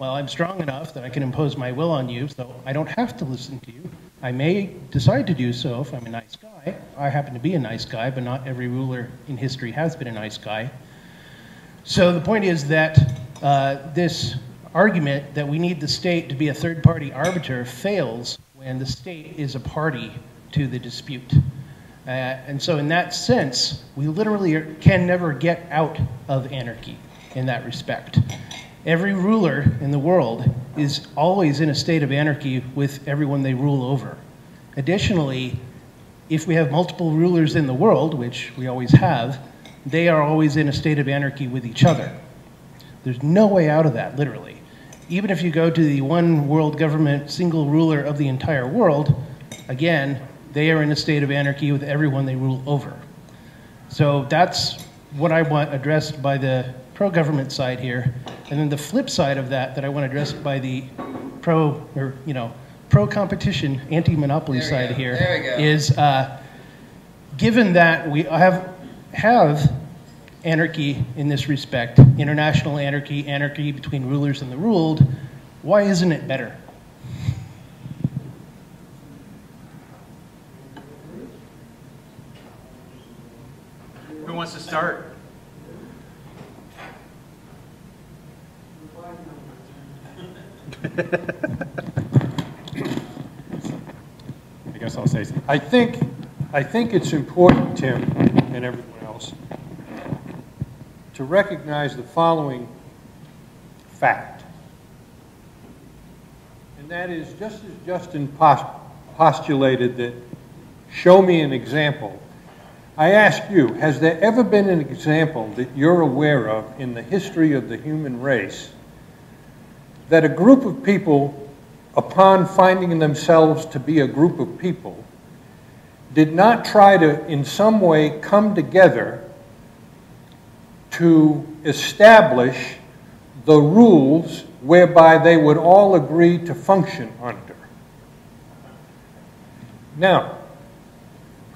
Well, I'm strong enough that I can impose my will on you, so I don't have to listen to you. I may decide to do so if I'm a nice guy. I happen to be a nice guy, but not every ruler in history has been a nice guy. So the point is that uh, this argument that we need the state to be a third party arbiter fails when the state is a party to the dispute. Uh, and so, in that sense, we literally can never get out of anarchy in that respect. Every ruler in the world is always in a state of anarchy with everyone they rule over. Additionally, if we have multiple rulers in the world, which we always have, they are always in a state of anarchy with each other. There's no way out of that, literally. Even if you go to the one world government, single ruler of the entire world, again, they are in a state of anarchy with everyone they rule over. So that's what I want addressed by the pro-government side here. And then the flip side of that, that I want to address by the pro, or, you know, pro-competition, anti-monopoly There side go. here, There we go. is uh, given that we have, have anarchy in this respect, international anarchy, anarchy between rulers and the ruled, why isn't it better? Who wants to start? I guess I'll say. I think, I think it's important, Tim, and everyone else, to recognize the following fact. And that is, just as Justin pos- postulated that, show me an example, I ask you, has there ever been an example that you're aware of in the history of the human race that a group of people, upon finding themselves to be a group of people, did not try to, in some way, come together to establish the rules whereby they would all agree to function under. Now,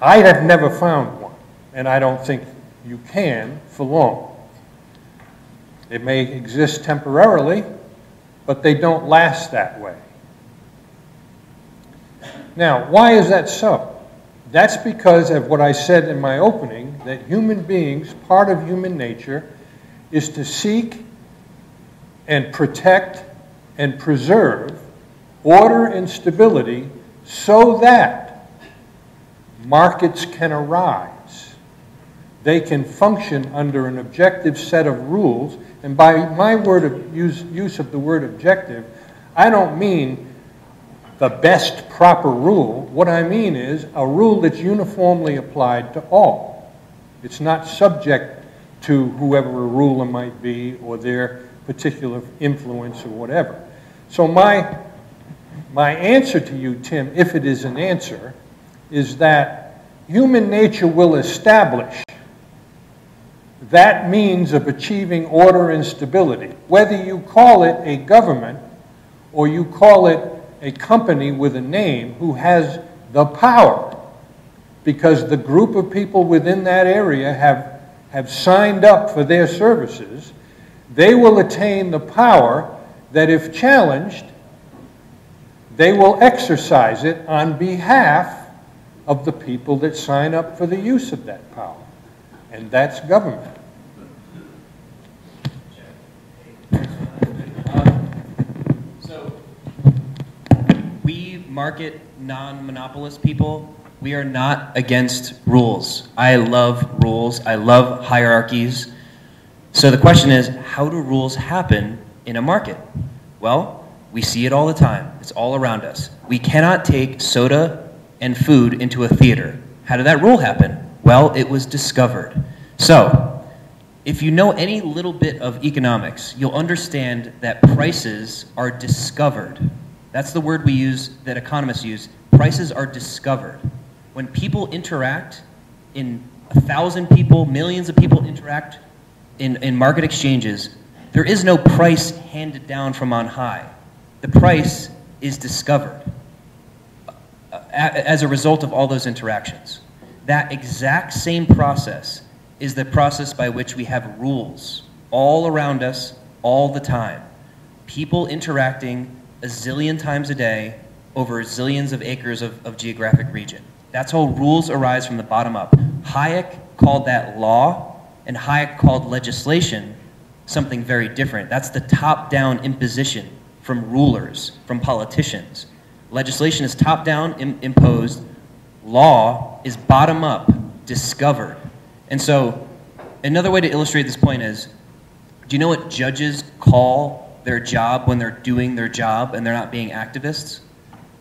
I have never found one, and I don't think you can for long. It may exist temporarily, but they don't last that way. Now, why is that so? That's because of what I said in my opening, that human beings, part of human nature, is to seek and protect and preserve order and stability so that markets can arise. They can function under an objective set of rules. And by my word of use, use of the word objective, I don't mean the best proper rule. What I mean is a rule that's uniformly applied to all. It's not subject to whoever a ruler might be or their particular influence or whatever. So my, my answer to you, Tim, if it is an answer, is that human nature will establish that means of achieving order and stability. Whether you call it a government or you call it a company with a name who has the power because the group of people within that area have, have signed up for their services, they will attain the power that if challenged, they will exercise it on behalf of the people that sign up for the use of that power. And that's government. So, we market non-monopolist people. We are not against rules. I love rules. I love hierarchies. So the question is, how do rules happen in a market? Well, we see it all the time. It's all around us. We cannot take soda and food into a theater. How did that rule happen? Well, it was discovered. So, if you know any little bit of economics, you'll understand that prices are discovered. That's the word we use, that economists use. Prices are discovered. When people interact, in a thousand people, millions of people interact in, in market exchanges, there is no price handed down from on high. The price is discovered uh, as a result of all those interactions. That exact same process is the process by which we have rules all around us all the time. People interacting a zillion times a day over zillions of acres of, of geographic region. That's how rules arise from the bottom up. Hayek called that law, and Hayek called legislation something very different. That's the top down imposition from rulers, from politicians. Legislation is top down Im- imposed, law is bottom up, discovered. And so, another way to illustrate this point is do you know what judges call their job when they're doing their job and they're not being activists?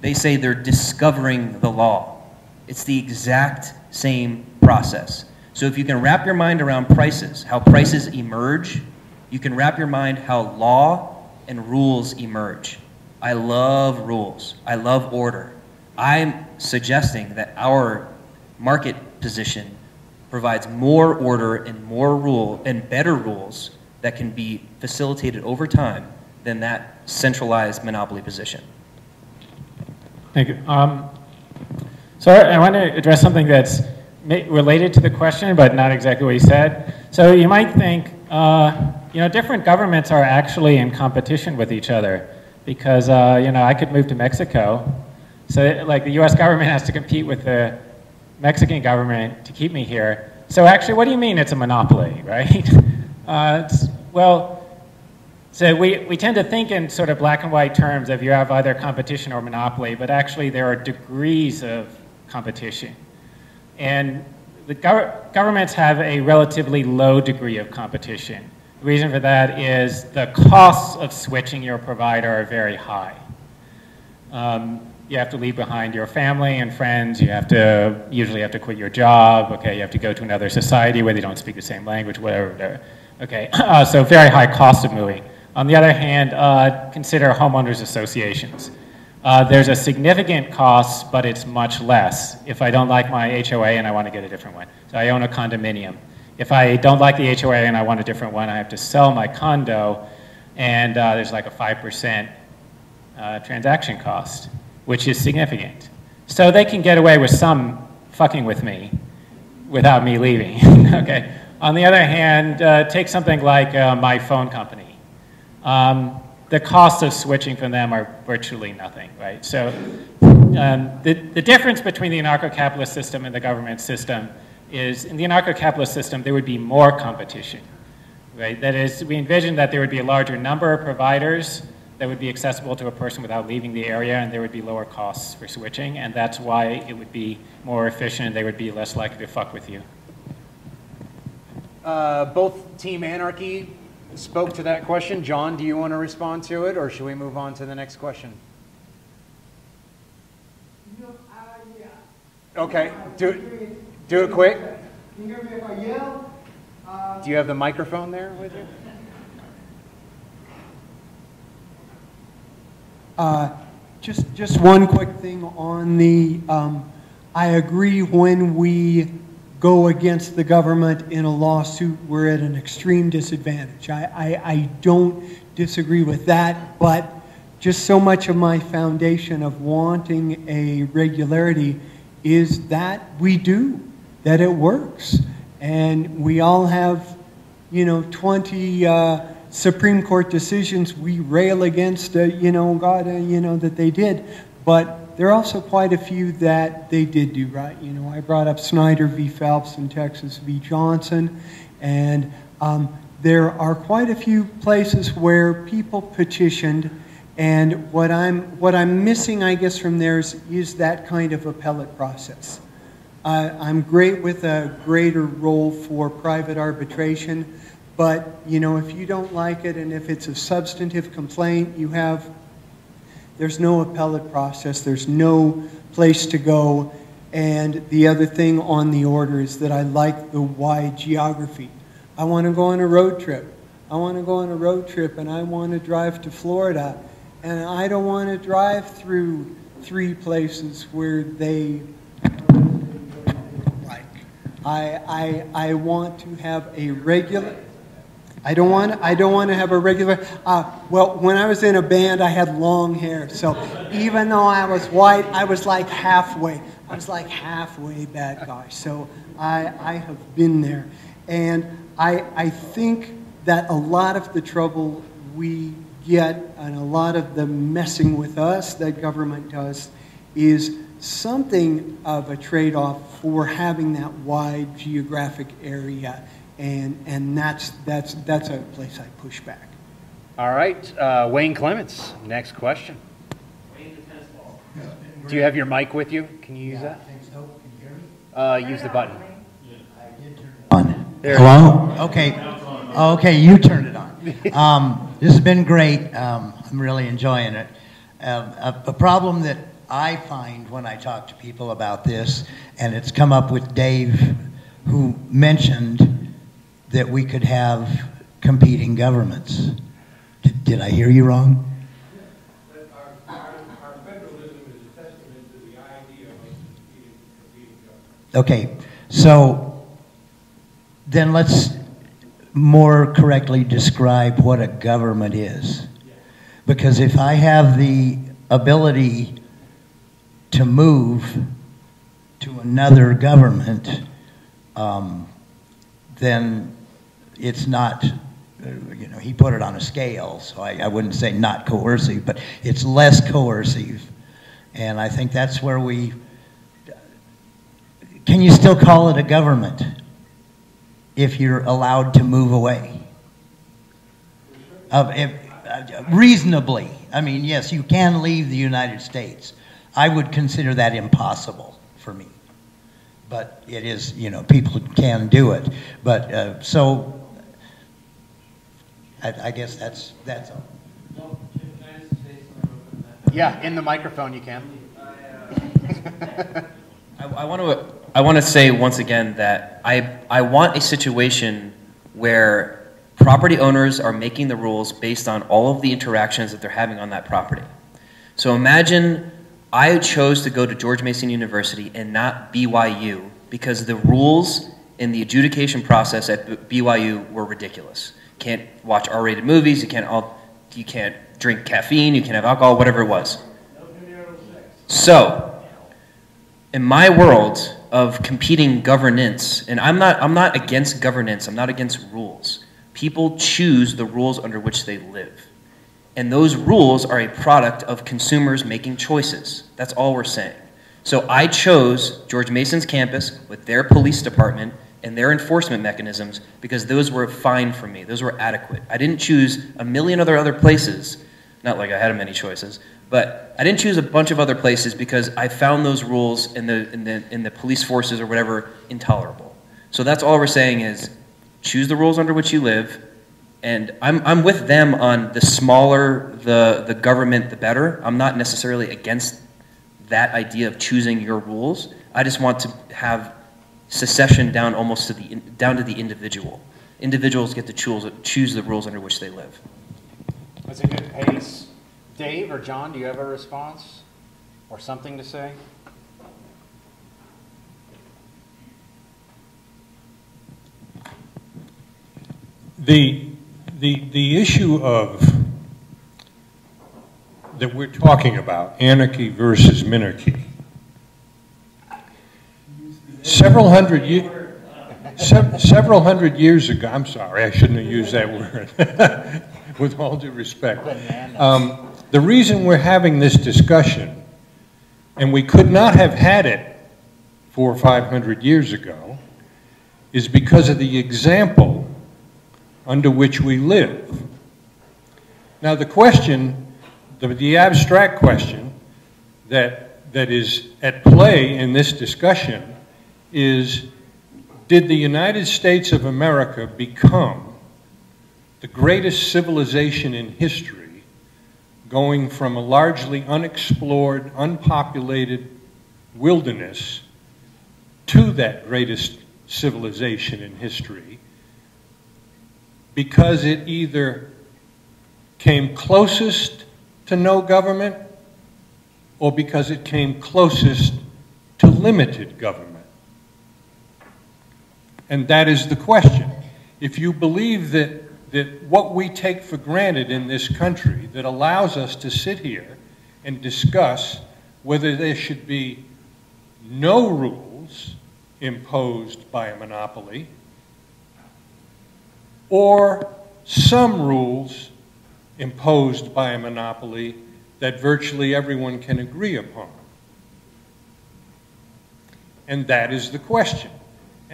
They say they're discovering the law. It's the exact same process. So if you can wrap your mind around prices, how prices emerge, you can wrap your mind how law and rules emerge. I love rules. I love order. I'm suggesting that our market position provides more order and more rule and better rules that can be facilitated over time than that centralized monopoly position. Thank you. Um, so I want to address something that's related to the question, but not exactly what you said. So you might think, uh, you know, different governments are actually in competition with each other because, uh, you know, I could move to Mexico. So like the US government has to compete with the Mexican government to keep me here. So actually, what do you mean it's a monopoly, [LAUGHS] right? uh, well, so we, we tend to think in sort of black and white terms of you have either competition or monopoly, but actually there are degrees of competition. And the gov governments have a relatively low degree of competition. The reason for that is the costs of switching your provider are very high. Um, you have to leave behind your family and friends. You have to usually have to quit your job. Okay, you have to go to another society where they don't speak the same language, whatever. Okay, uh, [CLEARS THROAT] so very high cost of moving. On the other hand, uh, consider homeowners associations. Uh, there's a significant cost, but it's much less if I don't like my HOA and I want to get a different one. So I own a condominium. If I don't like the HOA and I want a different one, I have to sell my condo, and uh, there's like a 5% uh, transaction cost, which is significant. So they can get away with some fucking with me without me leaving, [LAUGHS] okay? On the other hand, uh, take something like uh, my phone company um, the costs of switching from them are virtually nothing, right? So um, the, the difference between the anarcho-capitalist system and the government system is in the anarcho-capitalist system, there would be more competition, right? That is, we envision that there would be a larger number of providers that would be accessible to a person without leaving the area, and there would be lower costs for switching, and that's why it would be more efficient, and they would be less likely to fuck with you. Uh, both Team Anarchy spoke to that question. John, do you want to respond to it, or should we move on to the next question? Okay, do it, do it quick. Can you hear me if I yell? Uh, do you have the microphone there with you? Uh, just, just one quick thing on the, um, I agree when we go against the government in a lawsuit, we're at an extreme disadvantage. I, I, I don't disagree with that, but just so much of my foundation of wanting a regularity is that we do, that it works. And we all have, you know, 20 uh, Supreme Court decisions we rail against, uh, you know, God, uh, you know, that they did. But there are also quite a few that they did do right. You know, I brought up Snyder v. Phelps and Texas v. Johnson, and um, there are quite a few places where people petitioned, and what I'm, what I'm missing, I guess, from theirs is that kind of appellate process. Uh, I'm great with a greater role for private arbitration, but you know, if you don't like it and if it's a substantive complaint, you have there's no appellate process. There's no place to go. And the other thing on the order is that I like the wide geography. I want to go on a road trip. I want to go on a road trip and I want to drive to Florida. And I don't want to drive through three places where they like. I, I, I want to have a regular, I don't want, I don't want to have a regular, uh, well, when I was in a band, I had long hair. So even though I was white, I was like halfway. I was like halfway bad guy. So I, I have been there. And I, I think that a lot of the trouble we get and a lot of the messing with us that government does is something of a trade-off for having that wide geographic area and and that's that's that's a place I push back. All right, uh, Wayne Clements, next question. Wayne, Do you have your mic with you? Can you use yeah, that? I think so. Can you hear me? Uh, use the button. I did turn it on. There Hello? Okay. Okay, you turned it on. [LAUGHS] Um, This has been great. Um, I'm really enjoying it. Um, a, a problem that I find when I talk to people about this, and it's come up with Dave, who mentioned that we could have competing governments. Did, did I hear you wrong? Okay, so then let's more correctly describe what a government is. Because if I have the ability to move to another government, um, then it's not, uh, you know, he put it on a scale, so I, I wouldn't say not coercive, but it's less coercive. And I think that's where we, can you still call it a government if you're allowed to move away? Of, if, uh, reasonably. I mean, yes, you can leave the United States. I would consider that impossible for me. But it is, you know, people can do it. But uh, so, I, I, guess that's that's all. Yeah, in the microphone you can. [LAUGHS] I, I want to I want to say once again that I I want a situation where property owners are making the rules based on all of the interactions that they're having on that property. So imagine I chose to go to George Mason University and not BYU because the rules in the adjudication process at BYU were ridiculous. Can't watch R-rated movies. You can't all, you can't drink caffeine. You can't have alcohol. Whatever it was. So, in my world of competing governance, and I'm not I'm not against governance. I'm not against rules. People choose the rules under which they live. And those rules are a product of consumers making choices. That's all we're saying. So I chose George Mason's campus with their police department and their enforcement mechanisms because those were fine for me. Those were adequate. I didn't choose a million other other places. Not like I had many choices, but I didn't choose a bunch of other places because I found those rules in the in the in the police forces or whatever intolerable. So that's all we're saying is choose the rules under which you live and I'm, I'm with them on the smaller the, the government, the better. I'm not necessarily against that idea of choosing your rules. I just want to have secession down almost to the down to the individual. Individuals get to choose choose the rules under which they live. That's a good pace. Dave or John, do you have a response or something to say? The the, the issue of that we're talking about, anarchy versus minarchy, several hundred years, se several hundred years ago, I'm sorry, I shouldn't have used that [LAUGHS] word, with all due respect. Um, the reason we're having this discussion, and we could not have had it four or five hundred years ago, is because of the example under which we live. Now, the question, the, the abstract question that, that is at play in this discussion is did the United States of America become the greatest civilization in history, going from a largely unexplored, unpopulated wilderness to that greatest civilization in history because it either came closest to no government or because it came closest to limited government. And that is the question. If you believe that, that what we take for granted in this country that allows us to sit here and discuss whether there should be no rules imposed by a monopoly or some rules imposed by a monopoly that virtually everyone can agree upon. And that is the question.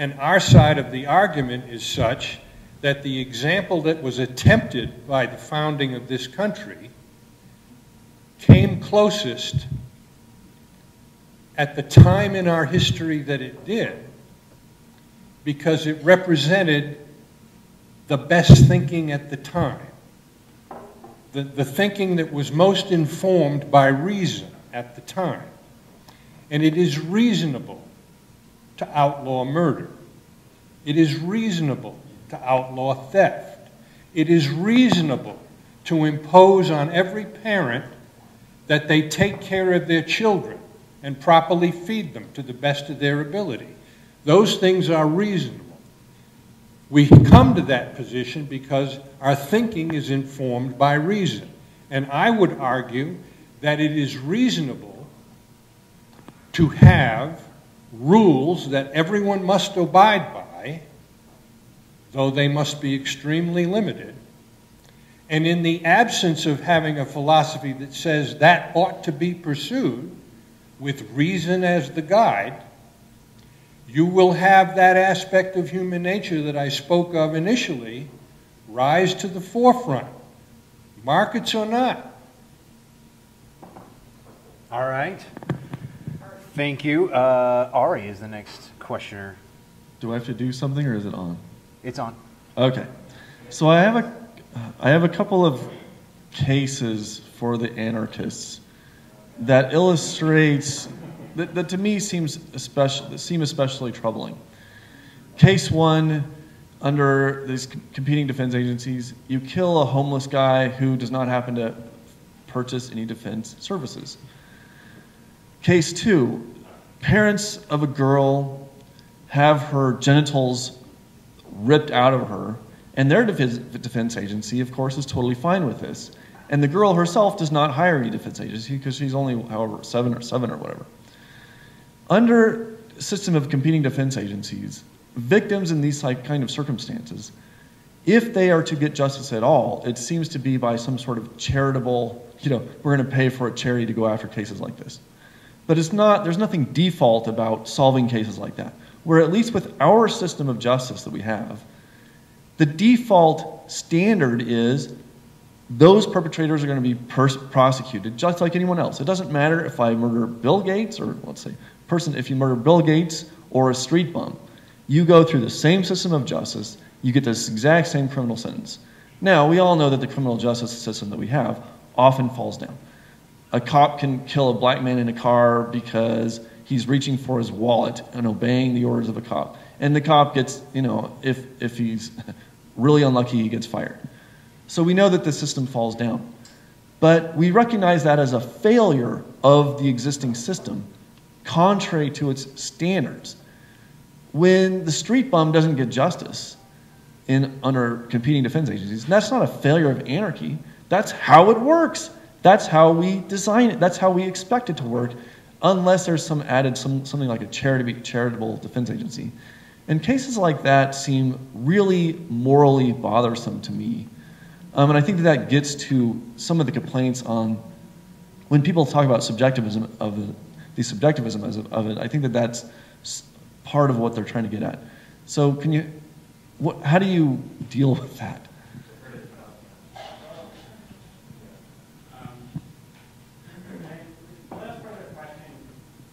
And our side of the argument is such that the example that was attempted by the founding of this country came closest at the time in our history that it did because it represented the best thinking at the time. the, the thinking that was most informed by reason at the time. And it is reasonable to outlaw murder. It is reasonable to outlaw theft. It is reasonable to impose on every parent that they take care of their children and properly feed them to the best of their ability. Those things are reasonable. We come to that position because our thinking is informed by reason. And I would argue that it is reasonable to have rules that everyone must abide by, though they must be extremely limited. And in the absence of having a philosophy that says that ought to be pursued with reason as the guide, you will have that aspect of human nature that I spoke of initially rise to the forefront, markets or not. All right. Thank you. Uh, Ari is the next questioner. Do I have to do something or is it on? It's on. Okay. So I have a, I have a couple of cases for the anarchists that illustrates that, that to me seems especially seem especially troubling. Case one, under these competing defense agencies, you kill a homeless guy who does not happen to purchase any defense services. Case two, parents of a girl have her genitals ripped out of her, and their defense agency, of course, is totally fine with this. And the girl herself does not hire any defense agency because she's only, however, seven or seven or whatever. Under system of competing defense agencies, victims in these kind of circumstances, if they are to get justice at all, it seems to be by some sort of charitable, you know, we're going to pay for a charity to go after cases like this. But it's not, there's nothing default about solving cases like that. Where at least with our system of justice that we have, the default standard is those perpetrators are going to be prosecuted just like anyone else. It doesn't matter if I murder Bill Gates or let's say person if you murder Bill Gates or a street bum. You go through the same system of justice, you get this exact same criminal sentence. Now, we all know that the criminal justice system that we have often falls down. A cop can kill a black man in a car because he's reaching for his wallet and obeying the orders of a cop. And the cop gets, you know, if, if he's [LAUGHS] really unlucky, he gets fired. So we know that the system falls down. But we recognize that as a failure of the existing system, contrary to its standards. When the street bum doesn't get justice in, under competing defense agencies, that's not a failure of anarchy. That's how it works. That's how we design it. That's how we expect it to work, unless there's some added some, something like a charitable, charitable defense agency. And cases like that seem really morally bothersome to me. Um, and I think that that gets to some of the complaints on when people talk about subjectivism of the, the subjectivism of, of it. I think that that's part of what they're trying to get at. So, can you, what, how do you deal with that?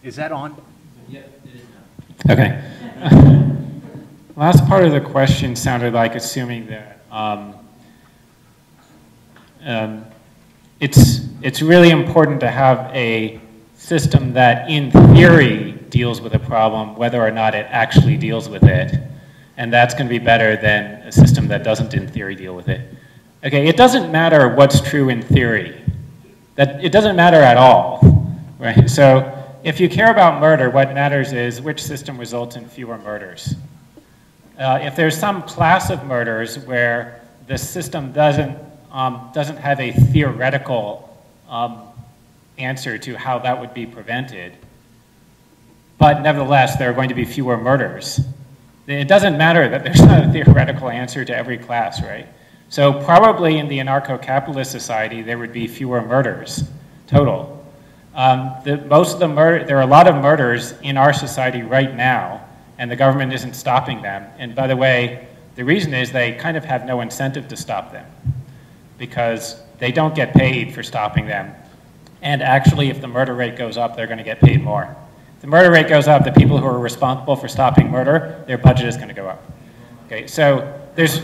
Is that on? Now. Okay. Last part of the question sounded like assuming that um, um, it's, it's really important to have a system that, in theory, deals with a problem, whether or not it actually deals with it. And that's going to be better than a system that doesn't, in theory, deal with it. Okay, it doesn't matter what's true in theory. That, it doesn't matter at all, right? So if you care about murder, what matters is which system results in fewer murders. Uh, if there's some class of murders where the system doesn't, um, doesn't have a theoretical um, answer to how that would be prevented, but nevertheless, there are going to be fewer murders. It doesn't matter that there's [LAUGHS] not a theoretical answer to every class, right? So probably in the anarcho-capitalist society, there would be fewer murders total. Um, the, most of the murder, there are a lot of murders in our society right now, and the government isn't stopping them. And by the way, the reason is they kind of have no incentive to stop them because they don't get paid for stopping them. And actually, if the murder rate goes up, they're going to get paid more. If the murder rate goes up, the people who are responsible for stopping murder, their budget is going to go up. Okay, so there's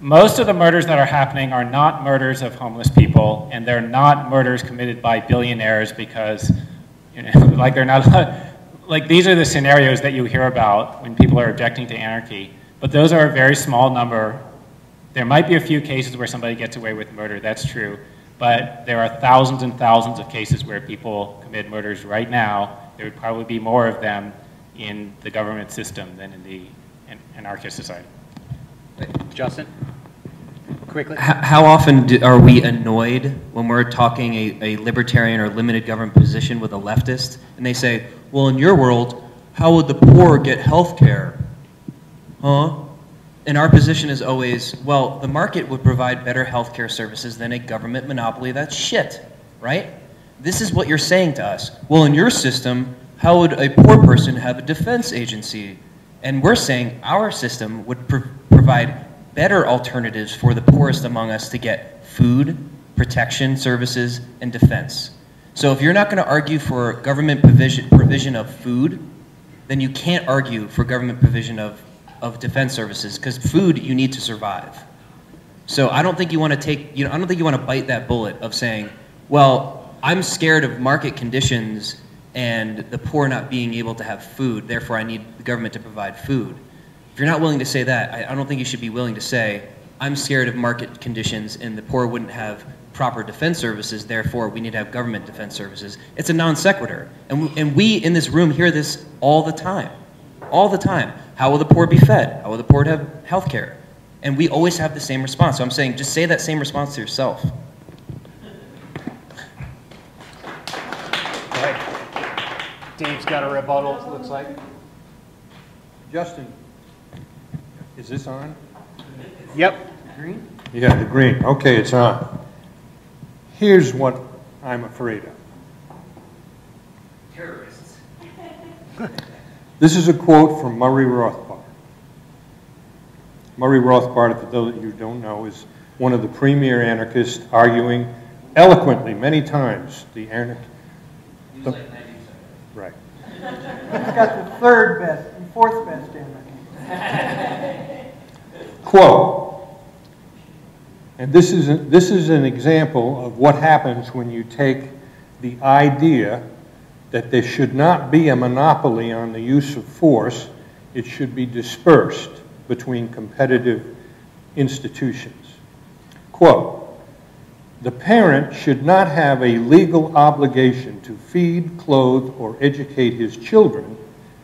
most of the murders that are happening are not murders of homeless people, and they're not murders committed by billionaires because, you know, [LAUGHS] like they're not, [LAUGHS] like these are the scenarios that you hear about when people are objecting to anarchy. But those are a very small number. There might be a few cases where somebody gets away with murder, that's true. But there are thousands and thousands of cases where people commit murders right now. There would probably be more of them in the government system than in the anarchist society. Justin? Quickly. H- How often do, are we annoyed when we're talking a, a libertarian or limited government position with a leftist, and they say, "Well, in your world, how would the poor get health care?" Huh? And our position is always, well, the market would provide better health care services than a government monopoly. That's shit, right? This is what you're saying to us. Well, in your system, how would a poor person have a defense agency? And we're saying our system would pr- provide better alternatives for the poorest among us to get food, protection services, and defense. So if you're not going to argue for government provision, provision of food, then you can't argue for government provision of, of defense services because food you need to survive. So I don't think you want to take, you know, I don't think you want to bite that bullet of saying, well, I'm scared of market conditions and the poor not being able to have food, therefore I need the government to provide food. If you're not willing to say that, I, I don't think you should be willing to say, I'm scared of market conditions and the poor wouldn't have proper defense services, therefore we need to have government defense services. It's a non sequitur. And, we- and we in this room hear this all the time. All the time. How will the poor be fed? How will the poor have health care? And we always have the same response. So I'm saying just say that same response to yourself. Dave's got a rebuttal, it looks like. Justin, is this on? Yep. Green? Yeah, the green. Okay, it's on. Here's what I'm afraid of. Terrorists. This is a quote from Murray Rothbard. Murray Rothbard, for those of you who don't know, is one of the premier anarchists arguing eloquently many times the anarch. The- Right. He's got the third best and fourth best anarchy. Quote, and this is, a- this is an example of what happens when you take the idea that there should not be a monopoly on the use of force, it should be dispersed between competitive institutions. Quote, the parent should not have a legal obligation to feed, clothe, or educate his children,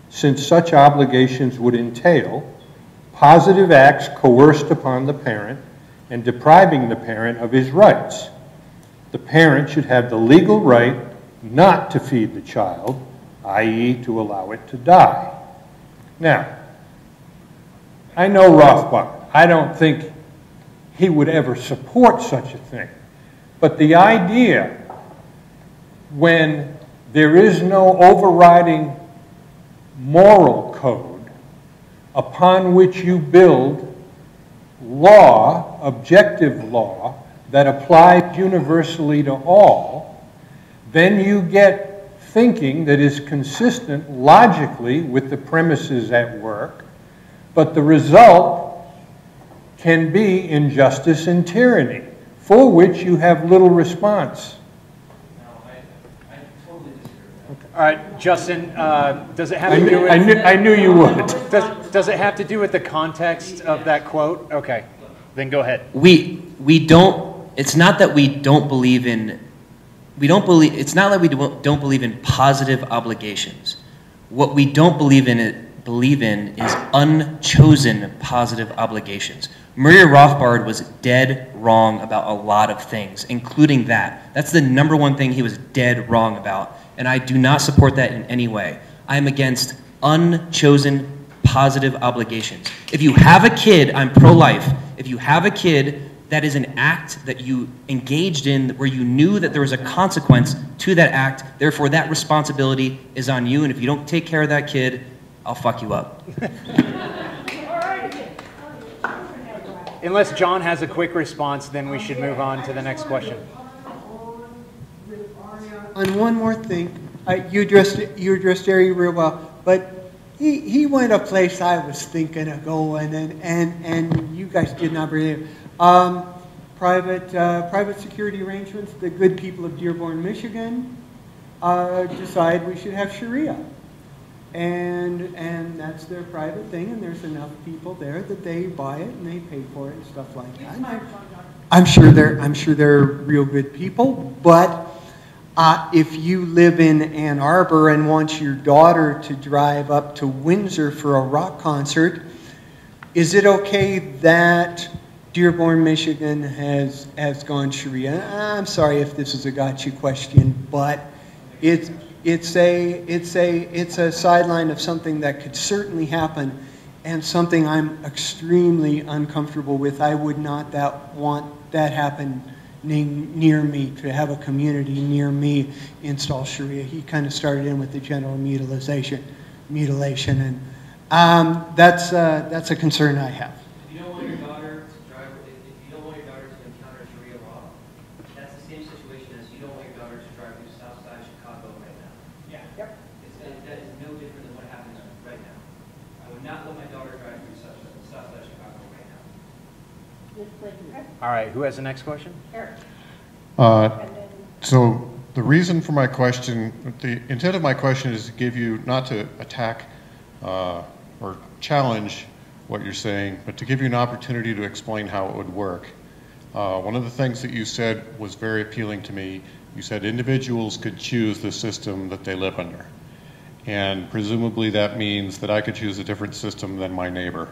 since such obligations would entail positive acts coerced upon the parent and depriving the parent of his rights. The parent should have the legal right not to feed the child, i.e., to allow it to die. Now, I know Rothbard. I don't think he would ever support such a thing. But the idea when there is no overriding moral code upon which you build law, objective law, that applies universally to all, then you get thinking that is consistent logically with the premises at work, but the result can be injustice and tyranny, for which you have little response. All right, Justin, uh, does it have I to do with... I knew, I knew you would. [LAUGHS] Does, does it have to do with the context of that quote? Okay, then go ahead. we we don't it's not that we don't believe in we don't believe it's not that we don't don't believe in positive obligations what we don't believe in it believe in is unchosen positive obligations Murray Rothbard was dead wrong about a lot of things including that that's the number one thing he was dead wrong about and i do not support that in any way i am against unchosen positive obligations. If you have a kid, I'm pro life. If you have a kid that is an act that you engaged in where you knew that there was a consequence to that act, therefore that responsibility is on you. And if you don't take care of that kid, I'll fuck you up. Unless John has a quick response, then we should move on to the next question. On one more thing, uh, you addressed, you addressed Ari real well, but he, he went a place I was thinking of going, and, and, and you guys did not bring it. Um, private, uh, private security arrangements, the good people of Dearborn, Michigan uh, decide we should have Sharia. And, and that's their private thing, and there's enough people there that they buy it and they pay for it and stuff like that. I'm sure they're, I'm sure they're real good people, but uh, if you live in Ann Arbor and want your daughter to drive up to Windsor for a rock concert, is it okay that Dearborn, Michigan has, has gone Sharia? I'm sorry if this is a gotcha question, but it's, it's a, it's a, it's a sideline of something that could certainly happen and something I'm extremely uncomfortable with. I would not that want that happen near me, to have a community near me install Sharia. He kind of started in with the general mutilation, mutilation, and um, that's, uh, that's a concern I have. All right, who has the next question? Eric. Uh, so the reason for my question, the intent of my question is to give you, not to attack uh, or challenge what you're saying, but to give you an opportunity to explain how it would work. Uh, one of the things that you said was very appealing to me. You said individuals could choose the system that they live under. And presumably that means that I could choose a different system than my neighbor.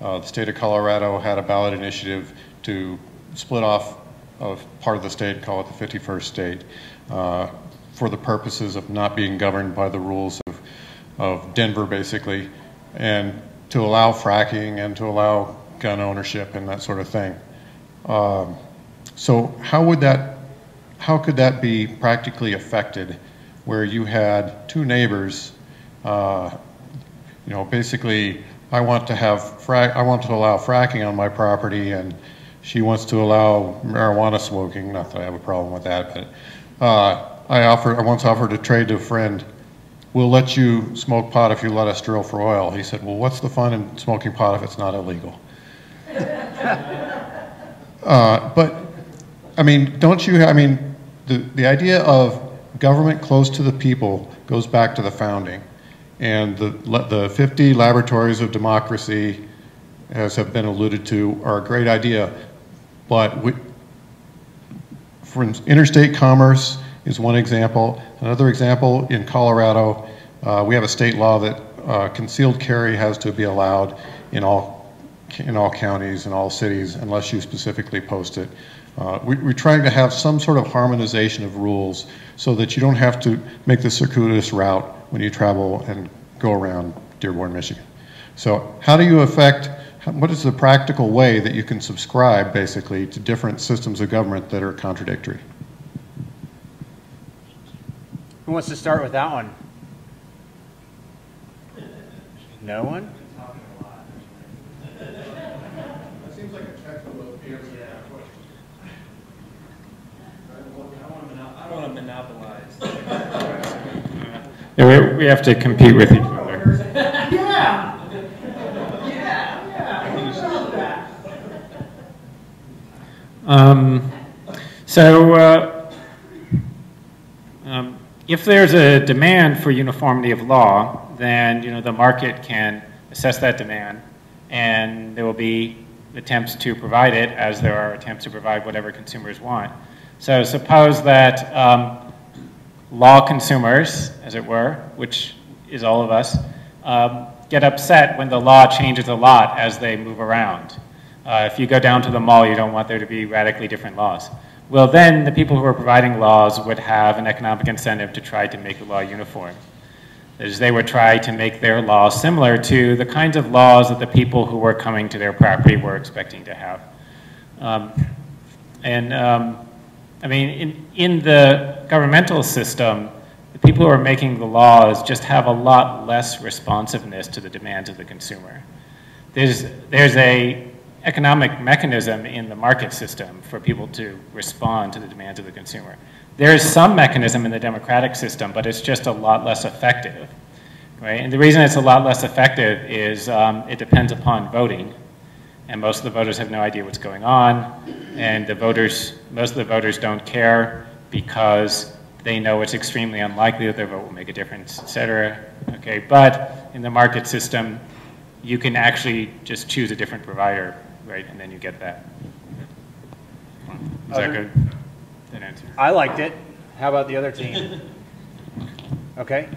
Uh, the state of Colorado had a ballot initiative to split off of part of the state call it the 51st state uh, for the purposes of not being governed by the rules of, of Denver, basically, and to allow fracking and to allow gun ownership and that sort of thing. Um, so how would that, how could that be practically affected where you had two neighbors, uh, you know, basically I want to have frac, I want to allow fracking on my property and she wants to allow marijuana smoking. Not that I have a problem with that, but uh, I offer. I once offered to trade to a friend. We'll let you smoke pot if you let us drill for oil. He said, "Well, what's the fun in smoking pot if it's not illegal?" [LAUGHS] uh, but I mean, don't you? I mean, the the idea of government close to the people goes back to the founding, and the the 50 laboratories of democracy as have been alluded to, are a great idea. But we, for interstate commerce is one example. Another example in Colorado, uh, we have a state law that uh, concealed carry has to be allowed in all in all counties and all cities unless you specifically post it. Uh, we, are trying to have some sort of harmonization of rules so that you don't have to make the circuitous route when you travel and go around Dearborn, Michigan. So how do you affect what is the practical way that you can subscribe basically to different systems of government that are contradictory? Who wants to start with that one? No one? It seems like a treacherous paragraph question. I don't want to monopolize. Yeah, we, we have to compete with each other. [LAUGHS] yeah. Um, so, uh, um, if there's a demand for uniformity of law, then you know the market can assess that demand, and there will be attempts to provide it, as there are attempts to provide whatever consumers want. So, suppose that um, law consumers, as it were, which is all of us, um, get upset when the law changes a lot as they move around. Uh, if you go down to the mall, you don't want there to be radically different laws. Well, then the people who are providing laws would have an economic incentive to try to make the law uniform. As they would try to make their laws similar to the kinds of laws that the people who were coming to their property were expecting to have. Um, and um, I mean, in, in the governmental system, the people who are making the laws just have a lot less responsiveness to the demands of the consumer. There's, there's a economic mechanism in the market system for people to respond to the demands of the consumer. There is some mechanism in the democratic system, but it's just a lot less effective right? And the reason it's a lot less effective is um, it depends upon voting, and most of the voters have no idea what's going on, and the voters, most of the voters don't care because they know it's extremely unlikely that their vote will make a difference, et cetera. Okay, but in the market system, you can actually just choose a different provider, right, and then you get that. Is that good? That answer. I liked it. How about the other team? [LAUGHS] Okay.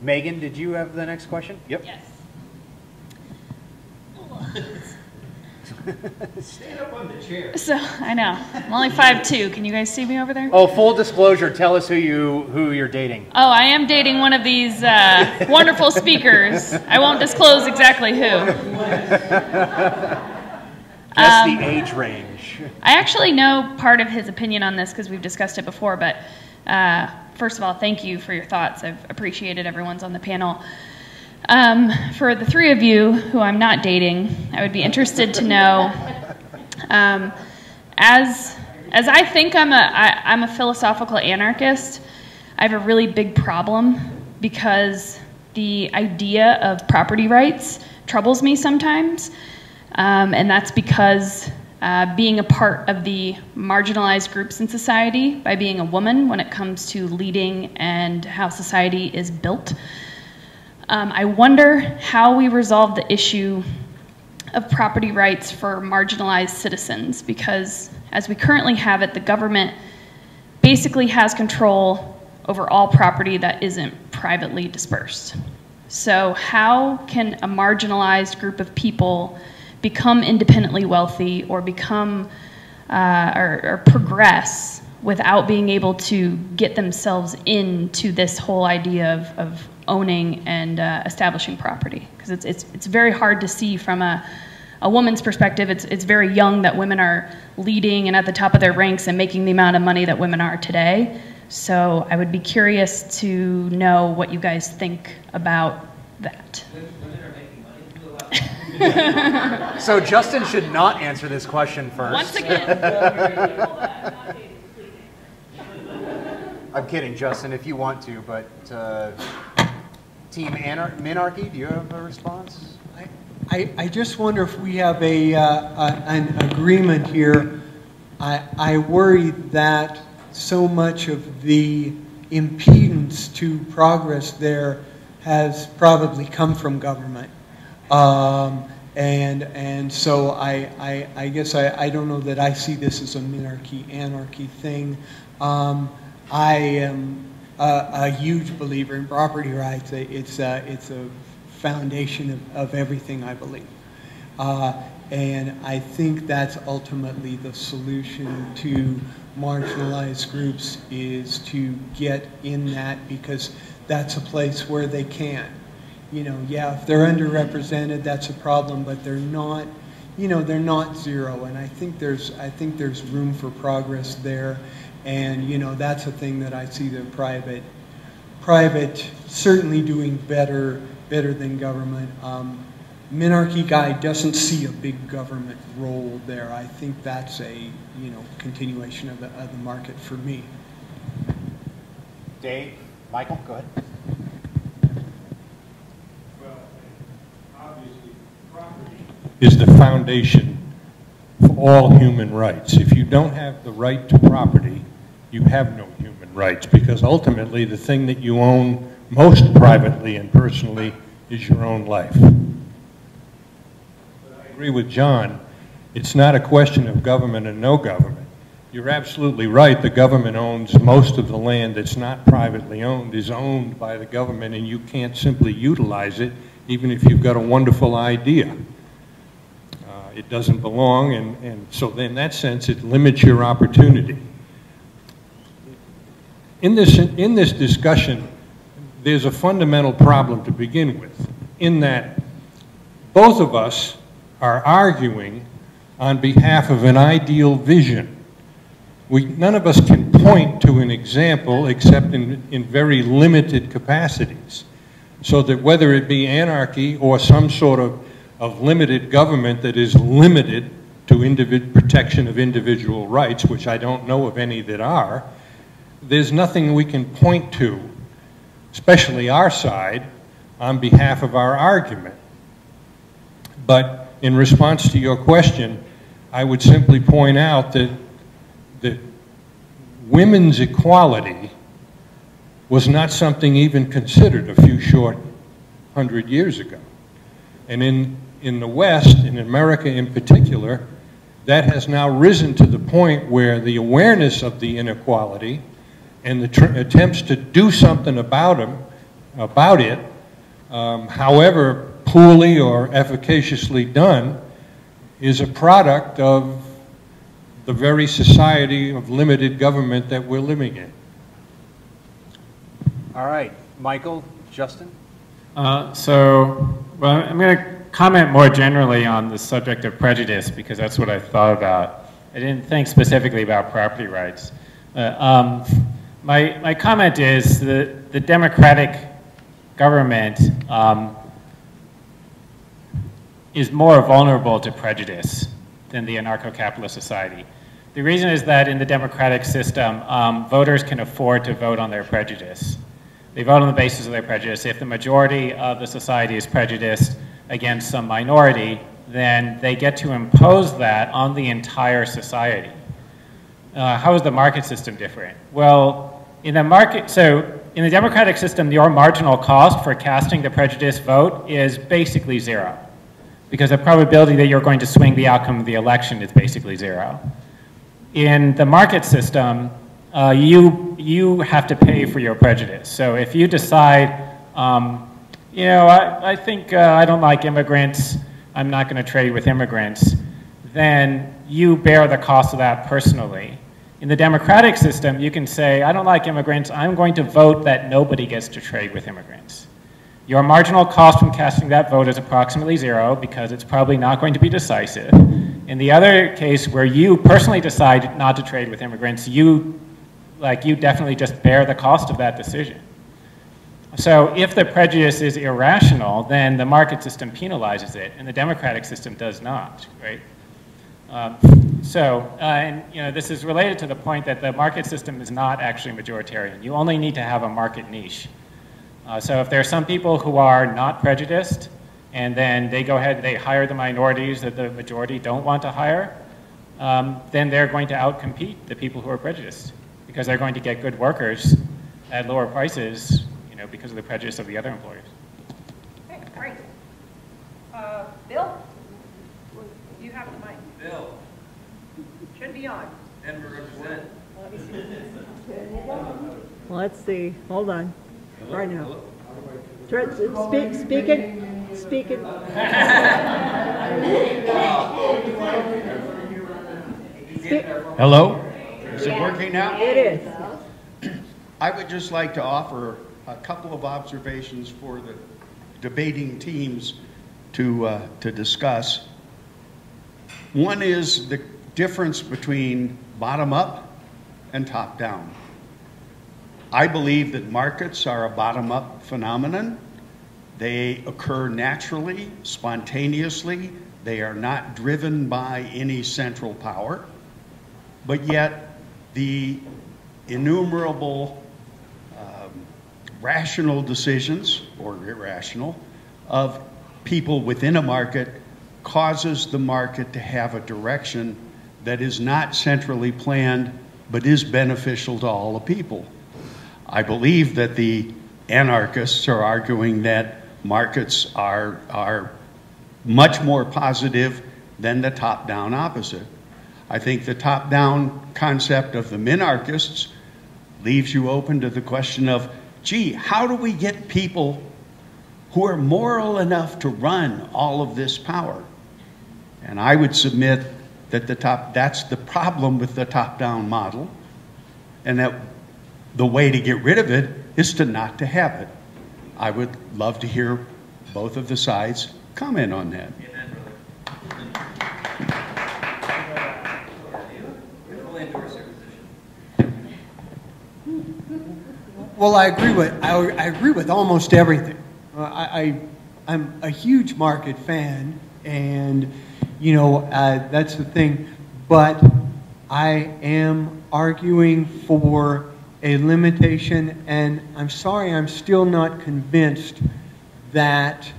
Megan, did you have the next question? Yep. Yes. Stand up on the chair. [LAUGHS] So I know I'm only five two. Can you guys see me over there? Oh, full disclosure, tell us who you who you're dating. Oh, I am dating one of these uh, wonderful speakers. I won't disclose exactly who. [LAUGHS] Guess Um, the age range. I actually know part of his opinion on this because we've discussed it before, but uh, first of all, thank you for your thoughts. I've appreciated everyone's on the panel. Um, for the three of you who I'm not dating, I would be interested to know, um, as as I think I'm a I, I'm a philosophical anarchist, I have a really big problem because the idea of property rights troubles me sometimes. Um, and that's because uh, being a part of the marginalized groups in society, by being a woman when it comes to leading and how society is built, um, I wonder how we resolve the issue of property rights for marginalized citizens because, as we currently have it, the government basically has control over all property that isn't privately dispersed. So, how can a marginalized group of people become independently wealthy or become uh, or, or progress without being able to get themselves into this whole idea of, of owning and uh, establishing property? Because it's, it's, it's very hard to see from a, a woman's perspective. It's, it's very young that women are leading and at the top of their ranks and making the amount of money that women are today. So I would be curious to know what you guys think about that. [LAUGHS] So Justin should not answer this question first. Once again. [LAUGHS] I'm kidding, Justin, if you want to, but uh, Team Anar- Minarchy, do you have a response? I, I just wonder if we have a, uh, a, an agreement here. I, I worry that so much of the impedance to progress there has probably come from government. Um, and, and so I, I, I guess I, I don't know that I see this as a minarchy anarchy thing. Um, I am a, a huge believer in property rights. It's a, it's a foundation of, of everything I believe. Uh, and I think that's ultimately the solution to marginalized groups is to get in that because that's a place where they can. You know, yeah, if they're underrepresented, that's a problem, but they're not, you know, they're not zero. And I think there's, I think there's room for progress there. And, you know, that's a thing that I see the private, private certainly doing better, better than government. Um, Minarchy guy doesn't see a big government role there. I think that's a, you know, continuation of the, of the market for me. Dave, Michael, go ahead. Is the foundation for all human rights. If you don't have the right to property, you have no human rights because ultimately the thing that you own most privately and personally is your own life. But I agree with John. It's not a question of government and no government. You're absolutely right. The government owns most of the land that's not privately owned, is owned by the government, and you can't simply utilize it even if you've got a wonderful idea. It doesn't belong, and, and so in that sense, it limits your opportunity. In this, in this discussion, there's a fundamental problem to begin with, in that both of us are arguing on behalf of an ideal vision. We, none of us can point to an example except in, in very limited capacities. So that whether it be anarchy or some sort of, of limited government that is limited to protection of individual rights, which I don't know of any that are, there's nothing we can point to, especially our side, on behalf of our argument. But in response to your question, I would simply point out that, that women's equality was not something even considered a few short hundred years ago. And in, in the West, in America in particular, that has now risen to the point where the awareness of the inequality and the attempts to do something about, them, about it, um, however poorly or efficaciously done, is a product of the very society of limited government that we're living in. All right, Michael, Justin? Uh, so, well, I'm going to comment more generally on the subject of prejudice because that's what I thought about. I didn't think specifically about property rights. Uh, um, my, my comment is that the democratic government um, is more vulnerable to prejudice than the anarcho-capitalist society. The reason is that in the democratic system, um, voters can afford to vote on their prejudice. They vote on the basis of their prejudice. If the majority of the society is prejudiced, against some minority, then they get to impose that on the entire society. Uh, how is the market system different? Well, in the market, so in the democratic system, your marginal cost for casting the prejudice vote is basically zero because the probability that you're going to swing the outcome of the election is basically zero. In the market system, uh, you, you have to pay for your prejudice. So if you decide, um, you know, I, I think uh, I don't like immigrants, I'm not going to trade with immigrants, then you bear the cost of that personally. In the democratic system, you can say, I don't like immigrants, I'm going to vote that nobody gets to trade with immigrants. Your marginal cost from casting that vote is approximately zero because it's probably not going to be decisive. In the other case where you personally decide not to trade with immigrants, you, like, you definitely just bear the cost of that decision. So if the prejudice is irrational, then the market system penalizes it, and the democratic system does not, right? Um, so, uh, and you know, this is related to the point that the market system is not actually majoritarian. You only need to have a market niche. Uh, so if there are some people who are not prejudiced, and then they go ahead and they hire the minorities that the majority don't want to hire, um, then they're going to outcompete the people who are prejudiced because they're going to get good workers at lower prices you know, because of the prejudice of the other employers. Okay, great. Uh, Bill? You have the mic. Bill. Should be on. Denver represent. Let's see, hold on, right now. Try- Speak, speak it, speak it. [LAUGHS] Hello? Is it working now? It is. [CLEARS THROAT] I would just like to offer a couple of observations for the debating teams to, uh, to discuss. One is the difference between bottom up and top down. I believe that markets are a bottom up phenomenon. They occur naturally, spontaneously. They are not driven by any central power. But yet, the innumerable um, rational decisions, or irrational, of people within a market causes the market to have a direction that is not centrally planned but is beneficial to all the people. I believe that the anarchists are arguing that markets are, are much more positive than the top down opposite. I think the top down concept of the minarchists leaves you open to the question of gee, how do we get people who are moral enough to run all of this power? And I would submit that the top, that's the problem with the top down model, and that the way to get rid of it is to not to have it. I would love to hear both of the sides comment on that. Well, I agree with I, I agree with almost everything. Uh, I, I I'm a huge market fan, and you know uh, that's the thing. But I am arguing for a limitation, and I'm sorry, I'm still not convinced that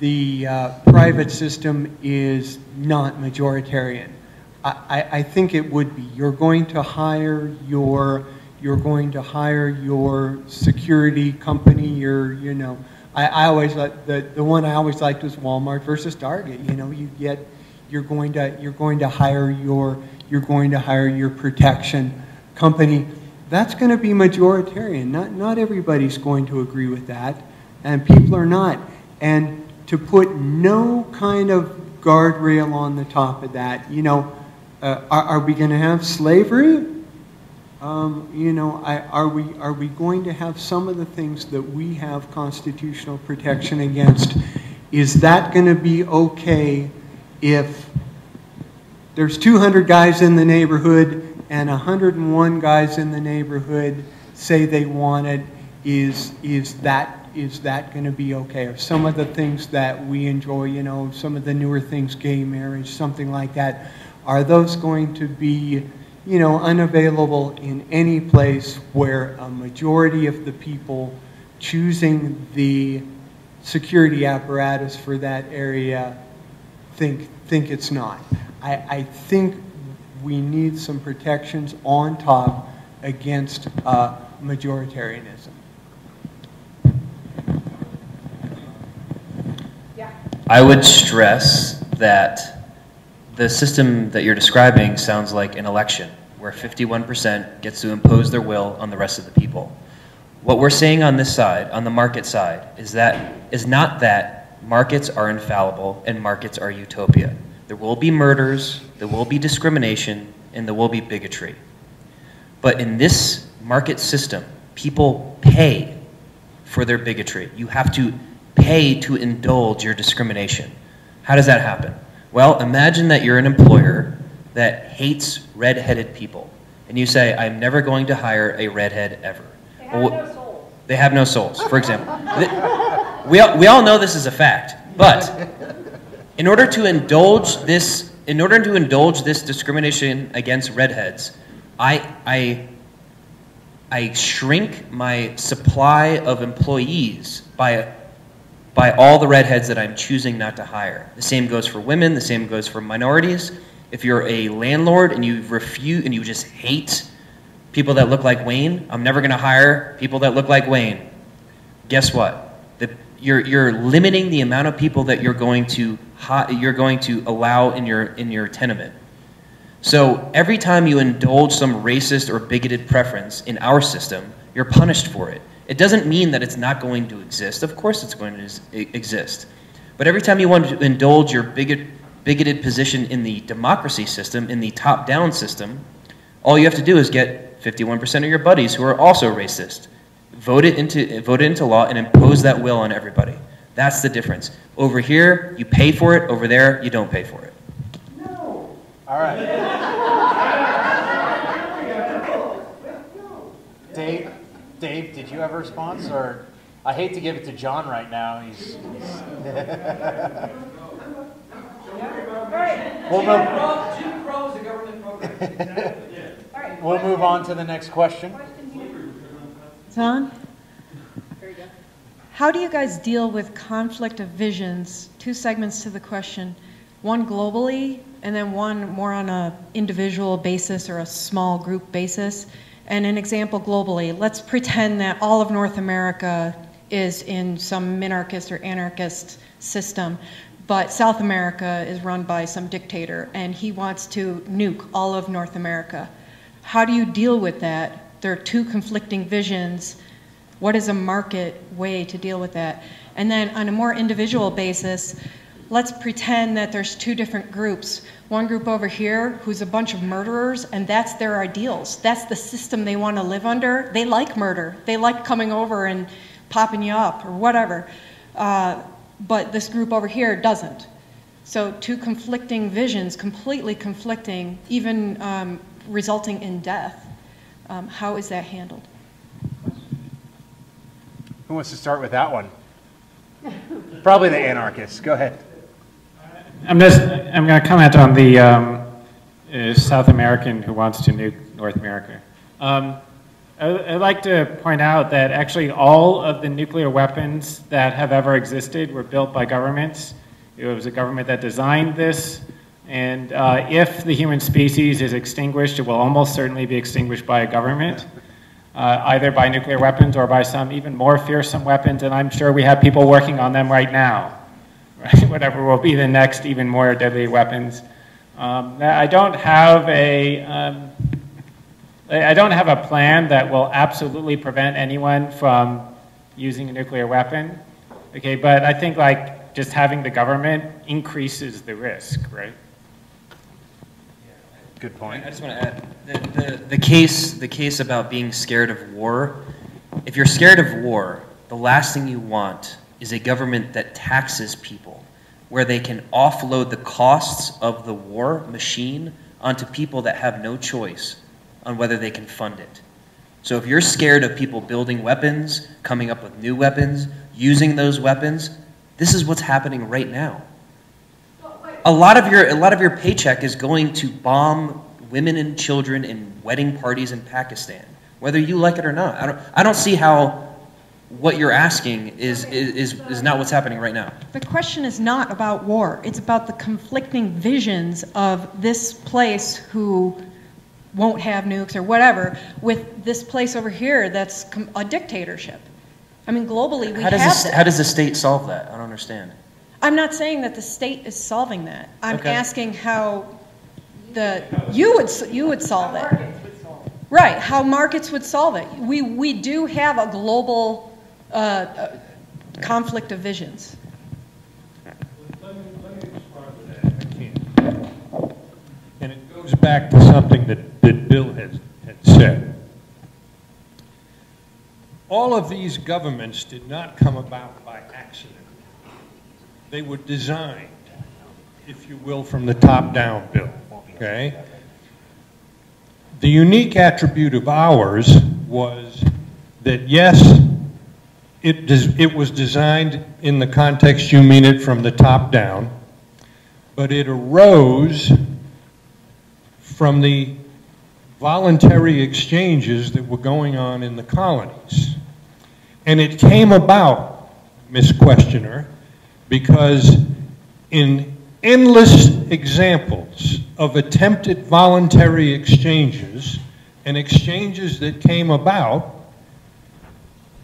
the uh, private system is not majoritarian. I, I, I think it would be. You're going to hire your, you're going to hire your security company, your, you know, I, I always, like the, the one I always liked was Walmart versus Target. You know, you get, you're going to, you're going to hire your, you're going to hire your protection company. That's going to be majoritarian. Not, not everybody's going to agree with that, and people are not. And to put no kind of guardrail on the top of that, you know, uh, are, are, we going to have slavery? Um, you know, I, are, we, are we going to have some of the things that we have constitutional protection against? Is that going to be okay if there's 200 guys in the neighborhood and 101 guys in the neighborhood say they want it? Is, is that is that going to be okay? Or some of the things that we enjoy, you know, some of the newer things, gay marriage, something like that, are those going to be, you know, unavailable in any place where a majority of the people choosing the security apparatus for that area think, think it's not? I, I think we need some protections on top against uh, majoritarianism. I would stress that the system that you're describing sounds like an election where 51% gets to impose their will on the rest of the people. What we're saying on this side, on the market side, is that is not that markets are infallible and markets are utopia. There will be murders, there will be discrimination, and there will be bigotry. But in this market system, people pay for their bigotry. You have to pay to indulge your discrimination. How does that happen? Well, imagine that you're an employer that hates red-headed people, and you say, I'm never going to hire a redhead ever. They have well, no souls. They have no souls, for example. we, all, we all know this is a fact, but in order to indulge this, in order to indulge this discrimination against redheads, I, I, I shrink my supply of employees by by all the redheads that I'm choosing not to hire. The same goes for women, the same goes for minorities. If you're a landlord and you refuse and you just hate people that look like Wayne, I'm never going to hire people that look like Wayne. Guess what? The, you're, you're limiting the amount of people that you're going to you're going to allow in your in your tenement. So every time you indulge some racist or bigoted preference in our system, you're punished for it. It doesn't mean that it's not going to exist. Of course, it's going to exist. But every time you want to indulge your bigot, bigoted position in the democracy system, in the top down system, all you have to do is get 51% of your buddies who are also racist, vote it, into, vote it into law, and impose that will on everybody. That's the difference. Over here, you pay for it. Over there, you don't pay for it. No. All right. [LAUGHS] Dave? Dave, did you have a response? Or I hate to give it to John right now. He's. he's we'll move. Jim Crow's a government program. [LAUGHS] we'll move on to the next question. It's on. How do you guys deal with conflict of visions? Two segments to the question. One globally, and then one more on a individual basis or a small group basis. And an example globally, let's pretend that all of North America is in some minarchist or anarchist system, but South America is run by some dictator and he wants to nuke all of North America. How do you deal with that? There are two conflicting visions. What is a market way to deal with that? And then on a more individual basis, let's pretend that there's two different groups. One group over here who's a bunch of murderers, and that's their ideals. That's the system they want to live under. They like murder. They like coming over and popping you up or whatever. Uh, but this group over here doesn't. So, two conflicting visions, completely conflicting, even um, resulting in death. Um, how is that handled? Who wants to start with that one? Probably the anarchists. Go ahead. I'm just, I'm going to comment on the um, uh, South American who wants to nuke North America. Um, I'd like to point out that actually all of the nuclear weapons that have ever existed were built by governments. It was a government that designed this, and uh, if the human species is extinguished, it will almost certainly be extinguished by a government, uh, either by nuclear weapons or by some even more fearsome weapons, and I'm sure we have people working on them right now, right? [LAUGHS] whatever will be the next even more deadly weapons. Um, I don't have a, um, I I don't have a plan that will absolutely prevent anyone from using a nuclear weapon. Okay, but I think like just having the government increases the risk, right? Good point. I just want to add the, the, the case the case about being scared of war. If you're scared of war, the last thing you want is a government that taxes people, where they can offload the costs of the war machine onto people that have no choice on whether they can fund it. So if you're scared of people building weapons, coming up with new weapons, using those weapons, this is what's happening right now a lot of your a lot of your paycheck is going to bomb women and children in wedding parties in Pakistan, whether you like it or not. I don't I don't see how what you're asking is is is not what's happening right now. The question is not about war. It's about the conflicting visions of this place who won't have nukes or whatever with this place over here that's com- a dictatorship. I mean, globally, we How does have the, that. how does the state solve that? I don't understand. I'm not saying that the state is solving that. I'm Okay. asking how the, you would, you would solve it. Right, how markets would solve it. We, we do have a global uh, uh, conflict of visions. And it goes back to something that, that Bill had, had said. All of these governments did not come about by accident. They were designed, if you will, from the top down, Bill, okay? The unique attribute of ours was that, yes, it, it was designed in the context you mean it from the top down, but it arose from the voluntary exchanges that were going on in the colonies. And it came about, Miss Questioner, because in endless examples of attempted voluntary exchanges and exchanges that came about,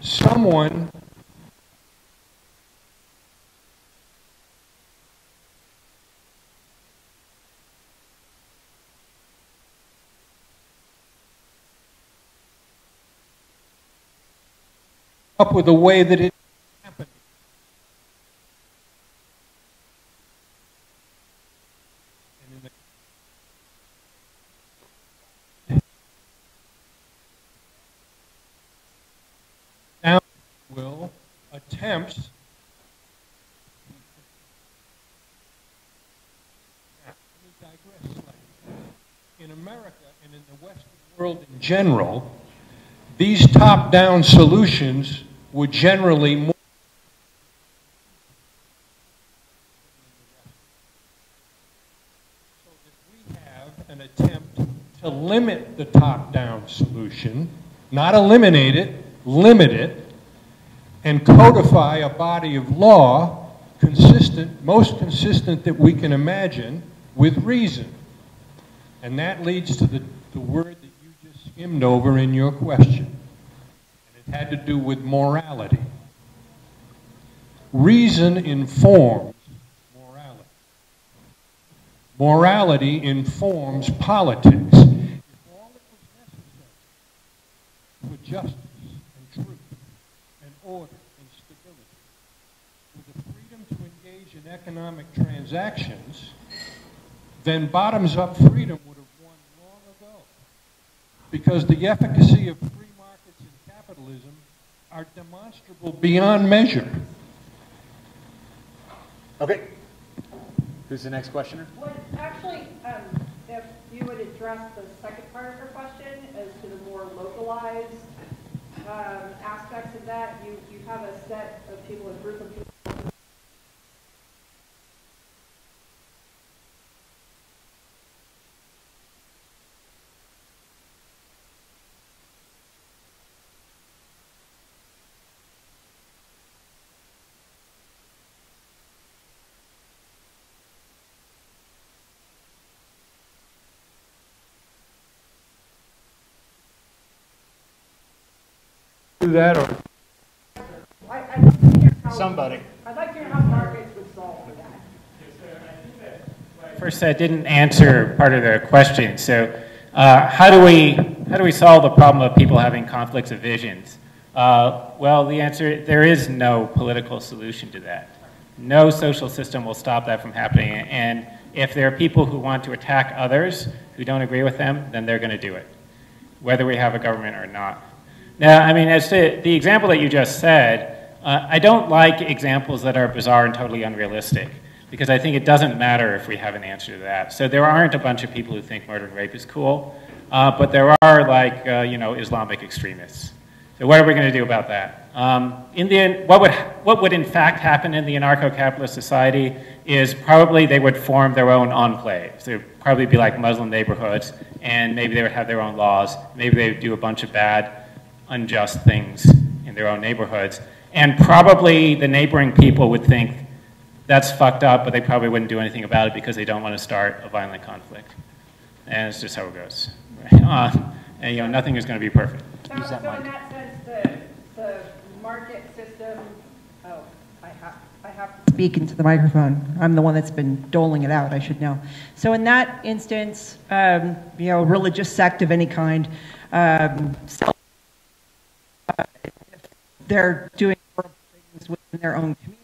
someone up with a way that it happened. And in the- Now, will attempts in America and in the Western world in general, these top-down solutions were generally more to limit the top-down solution, not eliminate it, limit it, and codify a body of law consistent, most consistent that we can imagine with reason. And that leads to the, the word that you just skimmed over in your question. And it had to do with morality. Reason informs morality. Morality informs politics. If all that was necessary for justice order and stability with the freedom to engage in economic transactions, then bottoms-up freedom would have won long ago. Because the efficacy of free markets and capitalism are demonstrable beyond measure. Okay. Who's the next questioner? Well, actually, um, if you would address the second part of her question as to the more localized um, aspects of that, you, you have a set of people, a group of people. Do that, or I, I'd like to hear how. Somebody. I'd like to hear how markets would solve for that. First, I didn't answer part of the question. So, uh, how do we how do we solve the problem of people having conflicts of visions? Uh, well, the answer there is no political solution to that. No social system will stop that from happening. And if there are people who want to attack others who don't agree with them, then they're going to do it, whether we have a government or not. Now, I mean, as to the example that you just said, uh, I don't like examples that are bizarre and totally unrealistic because I think it doesn't matter if we have an answer to that. So there aren't a bunch of people who think murder and rape is cool, uh, but there are like, uh, you know, Islamic extremists. So what are we going to do about that? Um, in the end, what would, what would in fact happen in the anarcho-capitalist society is probably they would form their own enclaves. They would probably be like Muslim neighborhoods, and maybe they would have their own laws. Maybe they would do a bunch of bad, unjust things in their own neighborhoods. And probably the neighboring people would think that's fucked up, but they probably wouldn't do anything about it because they don't want to start a violent conflict. And it's just how it goes. [LAUGHS] Uh, and you know, nothing is going to be perfect. So, so in that sense, the, the market system, oh, I have, I have to speak into the microphone. I'm the one that's been doling it out, I should know. So in that instance, um, you know, religious sect of any kind, um, they're doing horrible things within their own community,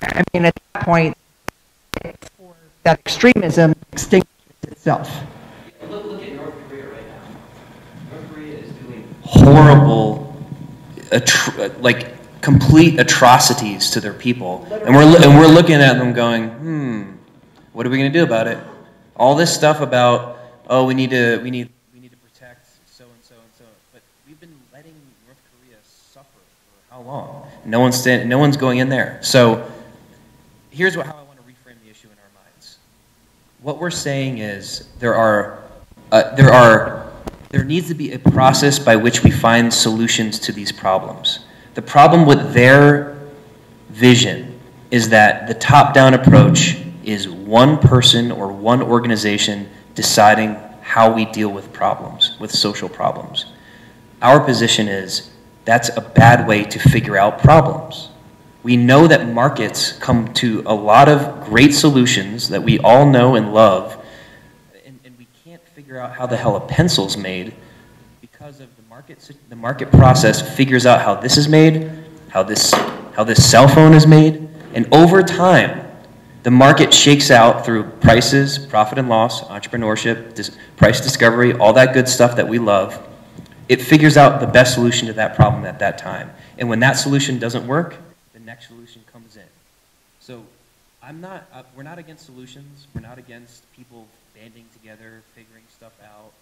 I mean, at that point, that extremism extinguishes itself. Look, at North Korea right now. North Korea is doing horrible, like complete atrocities to their people, and we're and we're looking at them going, hmm, what are we going to do about it? All this stuff about, oh, we need to we need we need to protect so and so and so, but we've been letting North Korea suffer for how long? No one's stand, no one's going in there. So here's what, how I want to reframe the issue in our minds. What we're saying is there are, uh, there are, there needs to be a process by which we find solutions to these problems. The problem with their vision is that the top-down approach is one person or one organization deciding how we deal with problems, with social problems. Our position is that's a bad way to figure out problems. We know that markets come to a lot of great solutions that we all know and love, and, and we can't figure out how the hell a pencil's made because of market, the market process figures out how this is made, how this, how this cell phone is made, and over time, the market shakes out through prices, profit and loss, entrepreneurship, dis price discovery, all that good stuff that we love. It figures out the best solution to that problem at that time. And when that solution doesn't work, the next solution comes in. So I'm not, uh, we're not against solutions. We're not against people banding together, figuring stuff out,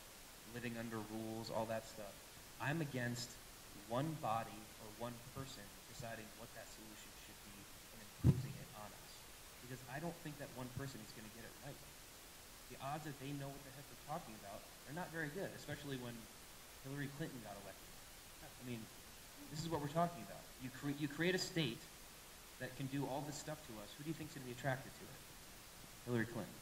living under rules, all that stuff. I'm against one body or one person deciding what that solution should be and imposing it on us. Because I don't think that one person is going to get it right. The odds that they know what the heck they're talking about are not very good, especially when Hillary Clinton got elected. I mean, this is what we're talking about. You, cre you create a state that can do all this stuff to us, who do you think is going to be attracted to it? Hillary Clinton.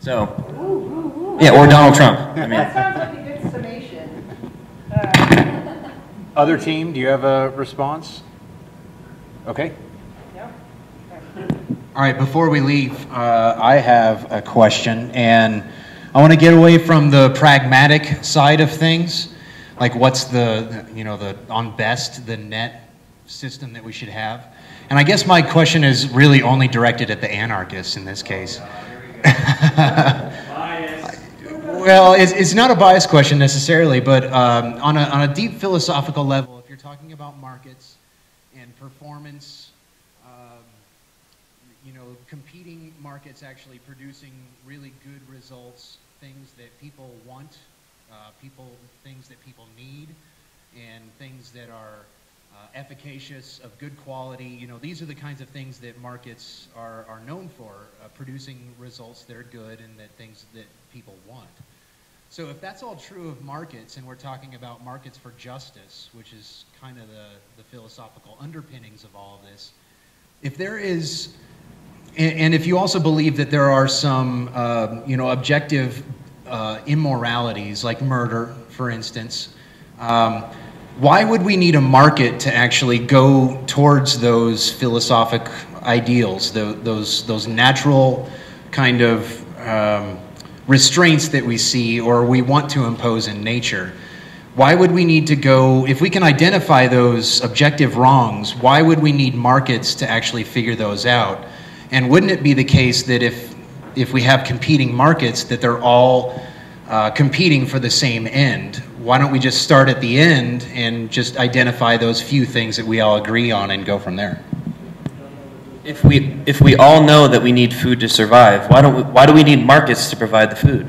So, yeah, or Donald Trump. I mean, That sounds like a good summation. Other team, do you have a response? Okay. All right, before we leave, uh, I have a question, and I want to get away from the pragmatic side of things, like what's the, you know, the on best, the net system that we should have. And I guess my question is really only directed at the anarchists in this case. [LAUGHS] well, it's, it's not a bias question necessarily, but um, on, a, on a deep philosophical level, if you're talking about markets and performance, um, you know, competing markets actually producing really good results, things that people want, uh, people, things that people need, and things that are uh, efficacious, of good quality. You know, these are the kinds of things that markets are, are known for, uh, producing results that are good and that things that people want. So if that's all true of markets, and we're talking about markets for justice, which is kind of the, the philosophical underpinnings of all of this, if there is, and, and if you also believe that there are some, uh, you know, objective uh, immoralities like murder, for instance, um, why would we need a market to actually go towards those philosophic ideals, the, those, those natural kind of um, restraints that we see or we want to impose in nature? Why would we need to go, if we can identify those objective wrongs, why would we need markets to actually figure those out? And wouldn't it be the case that if, if we have competing markets, that they're all uh, competing for the same end? Why don't we just start at the end and just identify those few things that we all agree on and go from there? If we, if we all know that we need food to survive, why, don't we, why do we need markets to provide the food?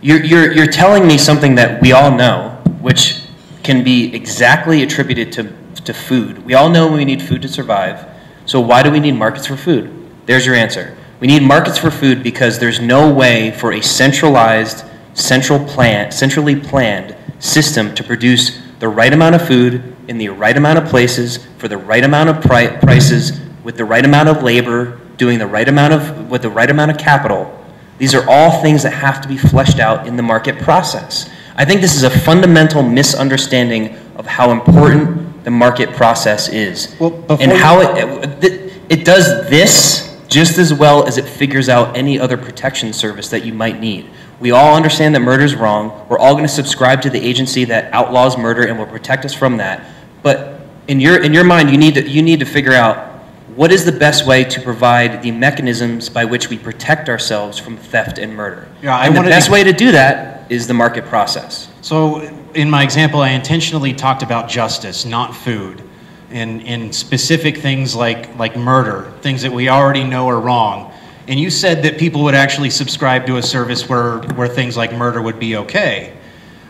You're, you're, you're telling me something that we all know, which can be exactly attributed to, to food. We all know we need food to survive, so why do we need markets for food? There's your answer. We need markets for food because there's no way for a centralized central plan, centrally planned system to produce the right amount of food in the right amount of places for the right amount of pri prices with the right amount of labor doing the right amount of with the right amount of capital. These are all things that have to be fleshed out in the market process. I think this is a fundamental misunderstanding of how important the market process is well, and how it, it it does this just as well as it figures out any other protection service that you might need we all understand that murder is wrong. We're all going to subscribe to the agency that outlaws murder and will protect us from that. But in your, in your mind, you need, to, you need to figure out what is the best way to provide the mechanisms by which we protect ourselves from theft and murder. Yeah, I and the best way to do that is the market process. So in my example, I intentionally talked about justice, not food. In, in specific things like, like murder, things that we already know are wrong and you said that people would actually subscribe to a service where, where things like murder would be okay.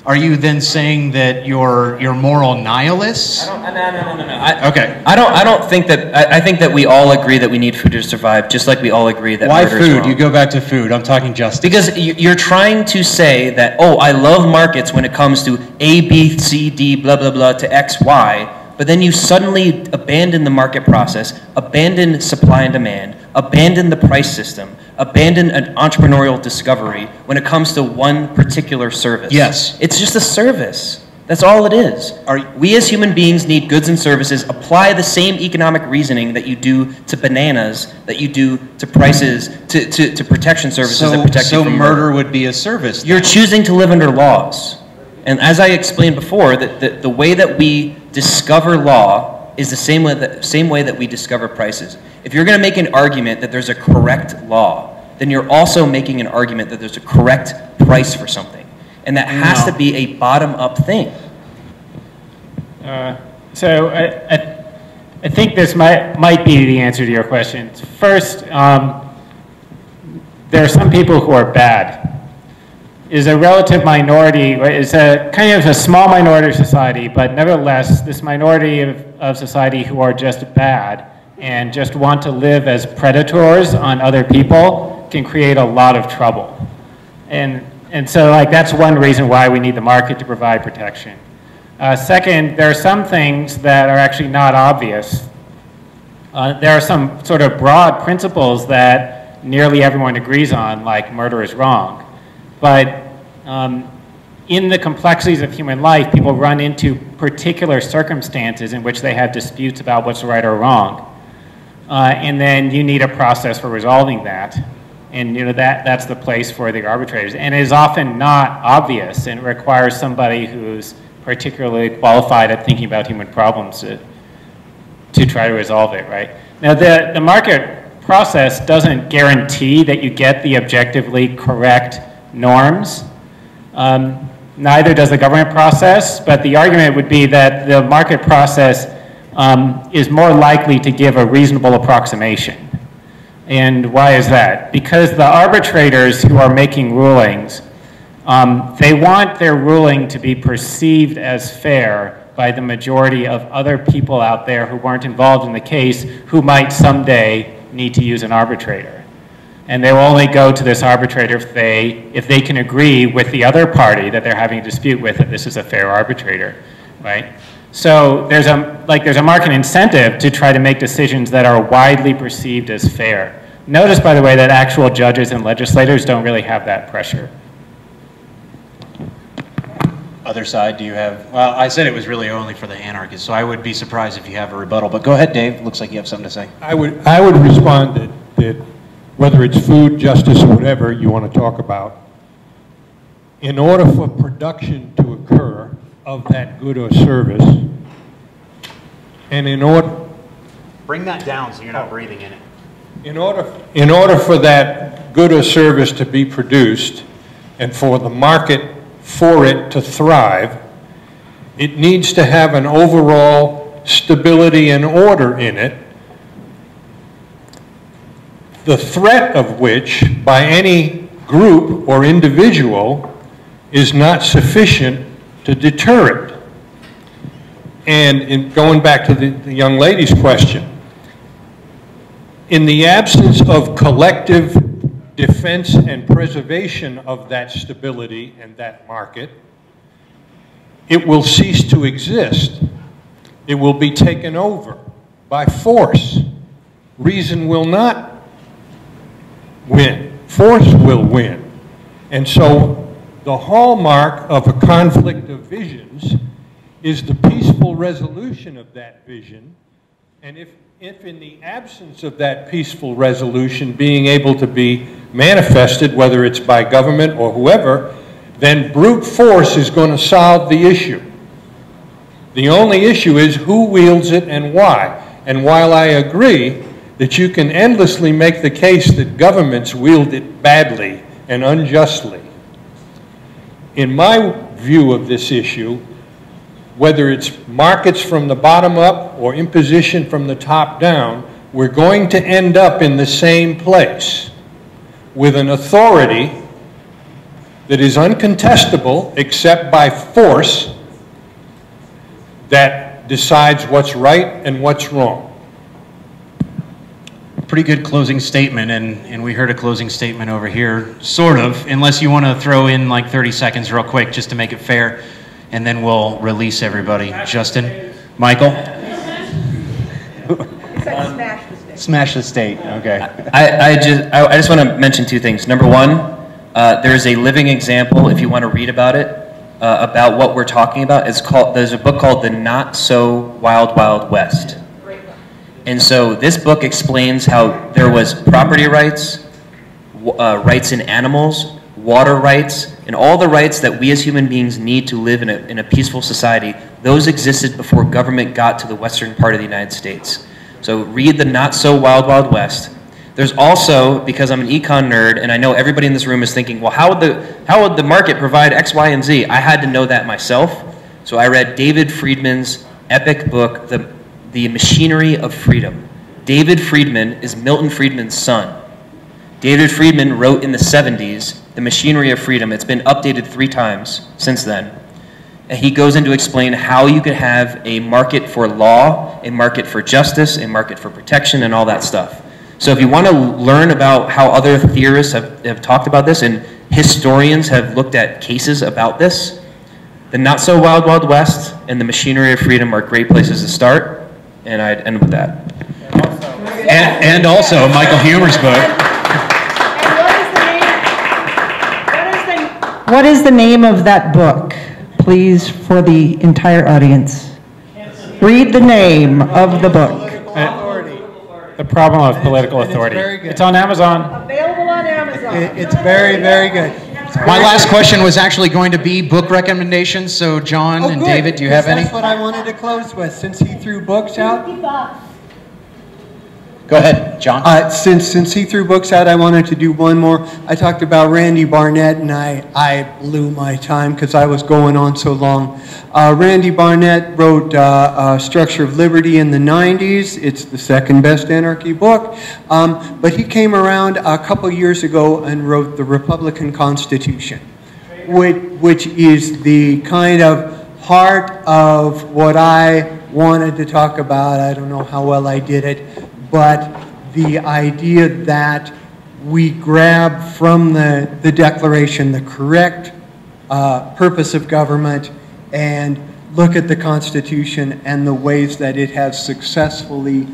Are you then saying that you're you're moral nihilists? I don't, no, no, no, no, no. I, okay. I don't. I don't think that. I, I, think that we all agree that we need food to survive, just like we all agree that. Why food? You go back to food. I'm talking justice. Because you're trying to say that. Oh, I love markets when it comes to A, B, C, D, blah blah blah to X, Y but then you suddenly abandon the market process, abandon supply and demand, abandon the price system, abandon an entrepreneurial discovery when it comes to one particular service. Yes. It's just a service. That's all it is. Are, we as human beings need goods and services. Apply the same economic reasoning that you do to bananas, that you do to prices, to, to, to protection services so, that protect so you from murder. murder would be a service. Then. You're choosing to live under laws. And as I explained before, that the, the way that we discover law is the same way, that, same way that we discover prices. If you're going to make an argument that there's a correct law, then you're also making an argument that there's a correct price for something. And that has no. to be a bottom-up thing. Uh, so I, I, I, think this might, might be the answer to your question. First, um, there are some people who are bad is a relative minority, is a kind of a small minority of society, but nevertheless, this minority of, of society who are just bad and just want to live as predators on other people can create a lot of trouble. And, and so like that's one reason why we need the market to provide protection. Uh, second, there are some things that are actually not obvious. Uh, there are some sort of broad principles that nearly everyone agrees on, like murder is wrong. But um, in the complexities of human life, people run into particular circumstances in which they have disputes about what's right or wrong. Uh, and then you need a process for resolving that. And you know that, that's the place for the arbitrators. And it is often not obvious and it requires somebody who's particularly qualified at thinking about human problems to, to try to resolve it, right? Now, the, the market process doesn't guarantee that you get the objectively correct norms. Um, neither does the government process, but the argument would be that the market process um, is more likely to give a reasonable approximation. And why is that? Because the arbitrators who are making rulings, um, they want their ruling to be perceived as fair by the majority of other people out there who weren't involved in the case who might someday need to use an arbitrator. And they will only go to this arbitrator if they, if they can agree with the other party that they're having a dispute with that this is a fair arbitrator, right? So there's a, like, there's a market incentive to try to make decisions that are widely perceived as fair. Notice, by the way, that actual judges and legislators don't really have that pressure. Other side, do you have, well, I said it was really only for the anarchists, so I would be surprised if you have a rebuttal. But go ahead, Dave. Looks like you have something to say. I would, I would respond that, that whether it's food, justice, or whatever you want to talk about, in order for production to occur of that good or service, and in order, Bring that down so you're not breathing in it. in order, in order for that good or service to be produced, and for the market for it to thrive, it needs to have an overall stability and order in it, the threat of which, by any group or individual, is not sufficient to deter it. And in going back to the, the young lady's question, in the absence of collective defense and preservation of that stability and that market, it will cease to exist. It will be taken over by force. Reason will not win. Force will win. And so the hallmark of a conflict of visions is the peaceful resolution of that vision. And if, if in the absence of that peaceful resolution being able to be manifested, whether it's by government or whoever, then brute force is going to solve the issue. The only issue is who wields it and why. And while I agree that you can endlessly make the case that governments wield it badly and unjustly, in my view of this issue, whether it's markets from the bottom up or imposition from the top down, we're going to end up in the same place with an authority that is uncontestable except by force that decides what's right and what's wrong. Pretty good closing statement, and, and we heard a closing statement over here, sort of, unless you want to throw in like 30 seconds real quick just to make it fair, and then we'll release everybody. Justin? Michael? smash the state. Smash the state, okay. I, I just, I, I just want to mention two things. Number one, uh, there's a living example, if you want to read about it, uh, about what we're talking about. It's called, there's a book called The Not So Wild Wild West. And so this book explains how there was property rights, uh, rights in animals, water rights, and all the rights that we as human beings need to live in a, in a peaceful society. Those existed before government got to the western part of the United States. So read the Not So Wild Wild West. There's also, because I'm an econ nerd, and I know everybody in this room is thinking, well, how would the, how would the market provide X, Y, and Z? I had to know that myself. So I read David Friedman's epic book, The, the Machinery of Freedom. David Friedman is Milton Friedman's son. David Friedman wrote in the 70s, The Machinery of Freedom. It's been updated three times since then. And he goes into explain how you could have a market for law, a market for justice, a market for protection, and all that stuff. So if you want to learn about how other theorists have, have talked about this and historians have looked at cases about this, the Not So Wild Wild West and the Machinery of Freedom are great places to start, and I'd end with that. And, and also Michael Huemer's book. What is the name of that book, please, for the entire audience? Read the name of the book. The problem of political authority. It's on Amazon. Available on Amazon. It's very, very good. My last question was actually going to be book recommendations, so John Oh, and good, David, do you have because any? That's what I wanted to close with, since he threw books out. Go ahead, John. Uh, since, since he threw books out, I wanted to do one more. I talked about Randy Barnett, and I, I blew my time because I was going on so long. Uh, Randy Barnett wrote uh, uh, Structure of Liberty in the 90s. It's the second best anarchy book. Um, but he came around a couple years ago and wrote the Republican Constitution, which, which is the kind of heart of what I wanted to talk about. I don't know how well I did it, but the idea that we grab from the, the Declaration the correct uh, purpose of government and look at the Constitution and the ways that it has successfully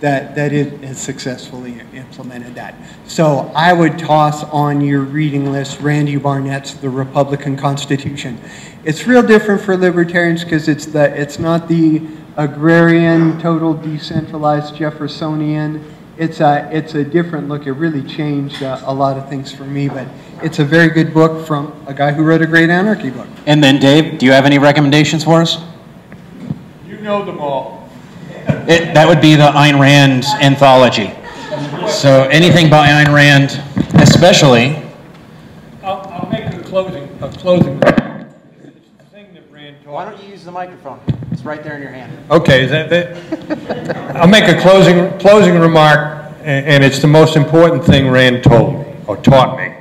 that, that it has successfully implemented that. So I would toss on your reading list Randy Barnett's The Republican Constitution. It's real different for libertarians because it's the it's not the agrarian, total decentralized Jeffersonian. It's a it's a different look. It really changed uh, a lot of things for me, but it's a very good book from a guy who wrote a great anarchy book. And then Dave, do you have any recommendations for us? You know them all. It, that would be the Ayn Rand anthology. So anything by Ayn Rand, especially. I'll, I'll make a closing, a closing remark. Why don't you use the microphone? It's right there in your hand. Okay, that, that, I'll make a closing, closing remark, a- and it's the most important thing Rand told me, or taught me.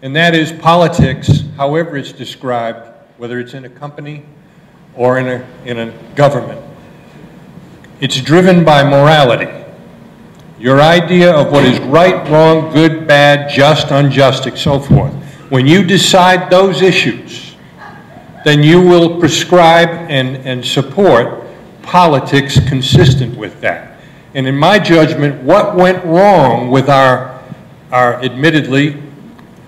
And that is politics, however it's described, whether it's in a company or in a, in a government, it's driven by morality. Your idea of what is right, wrong, good, bad, just, unjust, and so forth. When you decide those issues, then you will prescribe and, and support politics consistent with that. And in my judgment, what went wrong with our, our admittedly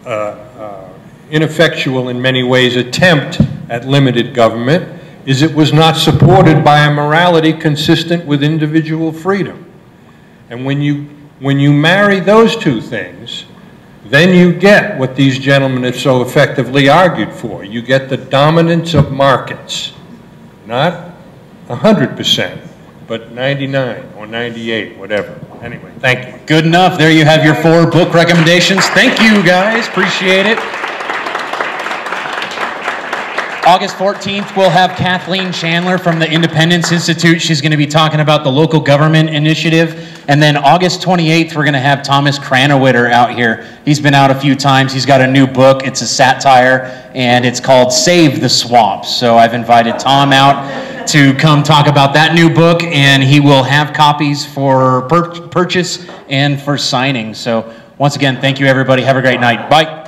uh, uh, ineffectual in many ways attempt at limited government is it was not supported by a morality consistent with individual freedom. And when you, when you marry those two things, then you get what these gentlemen have so effectively argued for. You get the dominance of markets. Not 100%, but 99 or 98, whatever. Anyway, thank you. Good enough. There you have your four book recommendations. Thank you, guys. Appreciate it. August 14th, we'll have Kathleen Chandler from the Independence Institute. She's going to be talking about the local government initiative. And then August 28th, we're going to have Thomas Krannawitter out here. He's been out a few times. He's got a new book. It's a satire, and it's called Save the Swamps. So I've invited Tom out to come talk about that new book, and he will have copies for pur- purchase and for signing. So once again, thank you, everybody. Have a great night. Bye.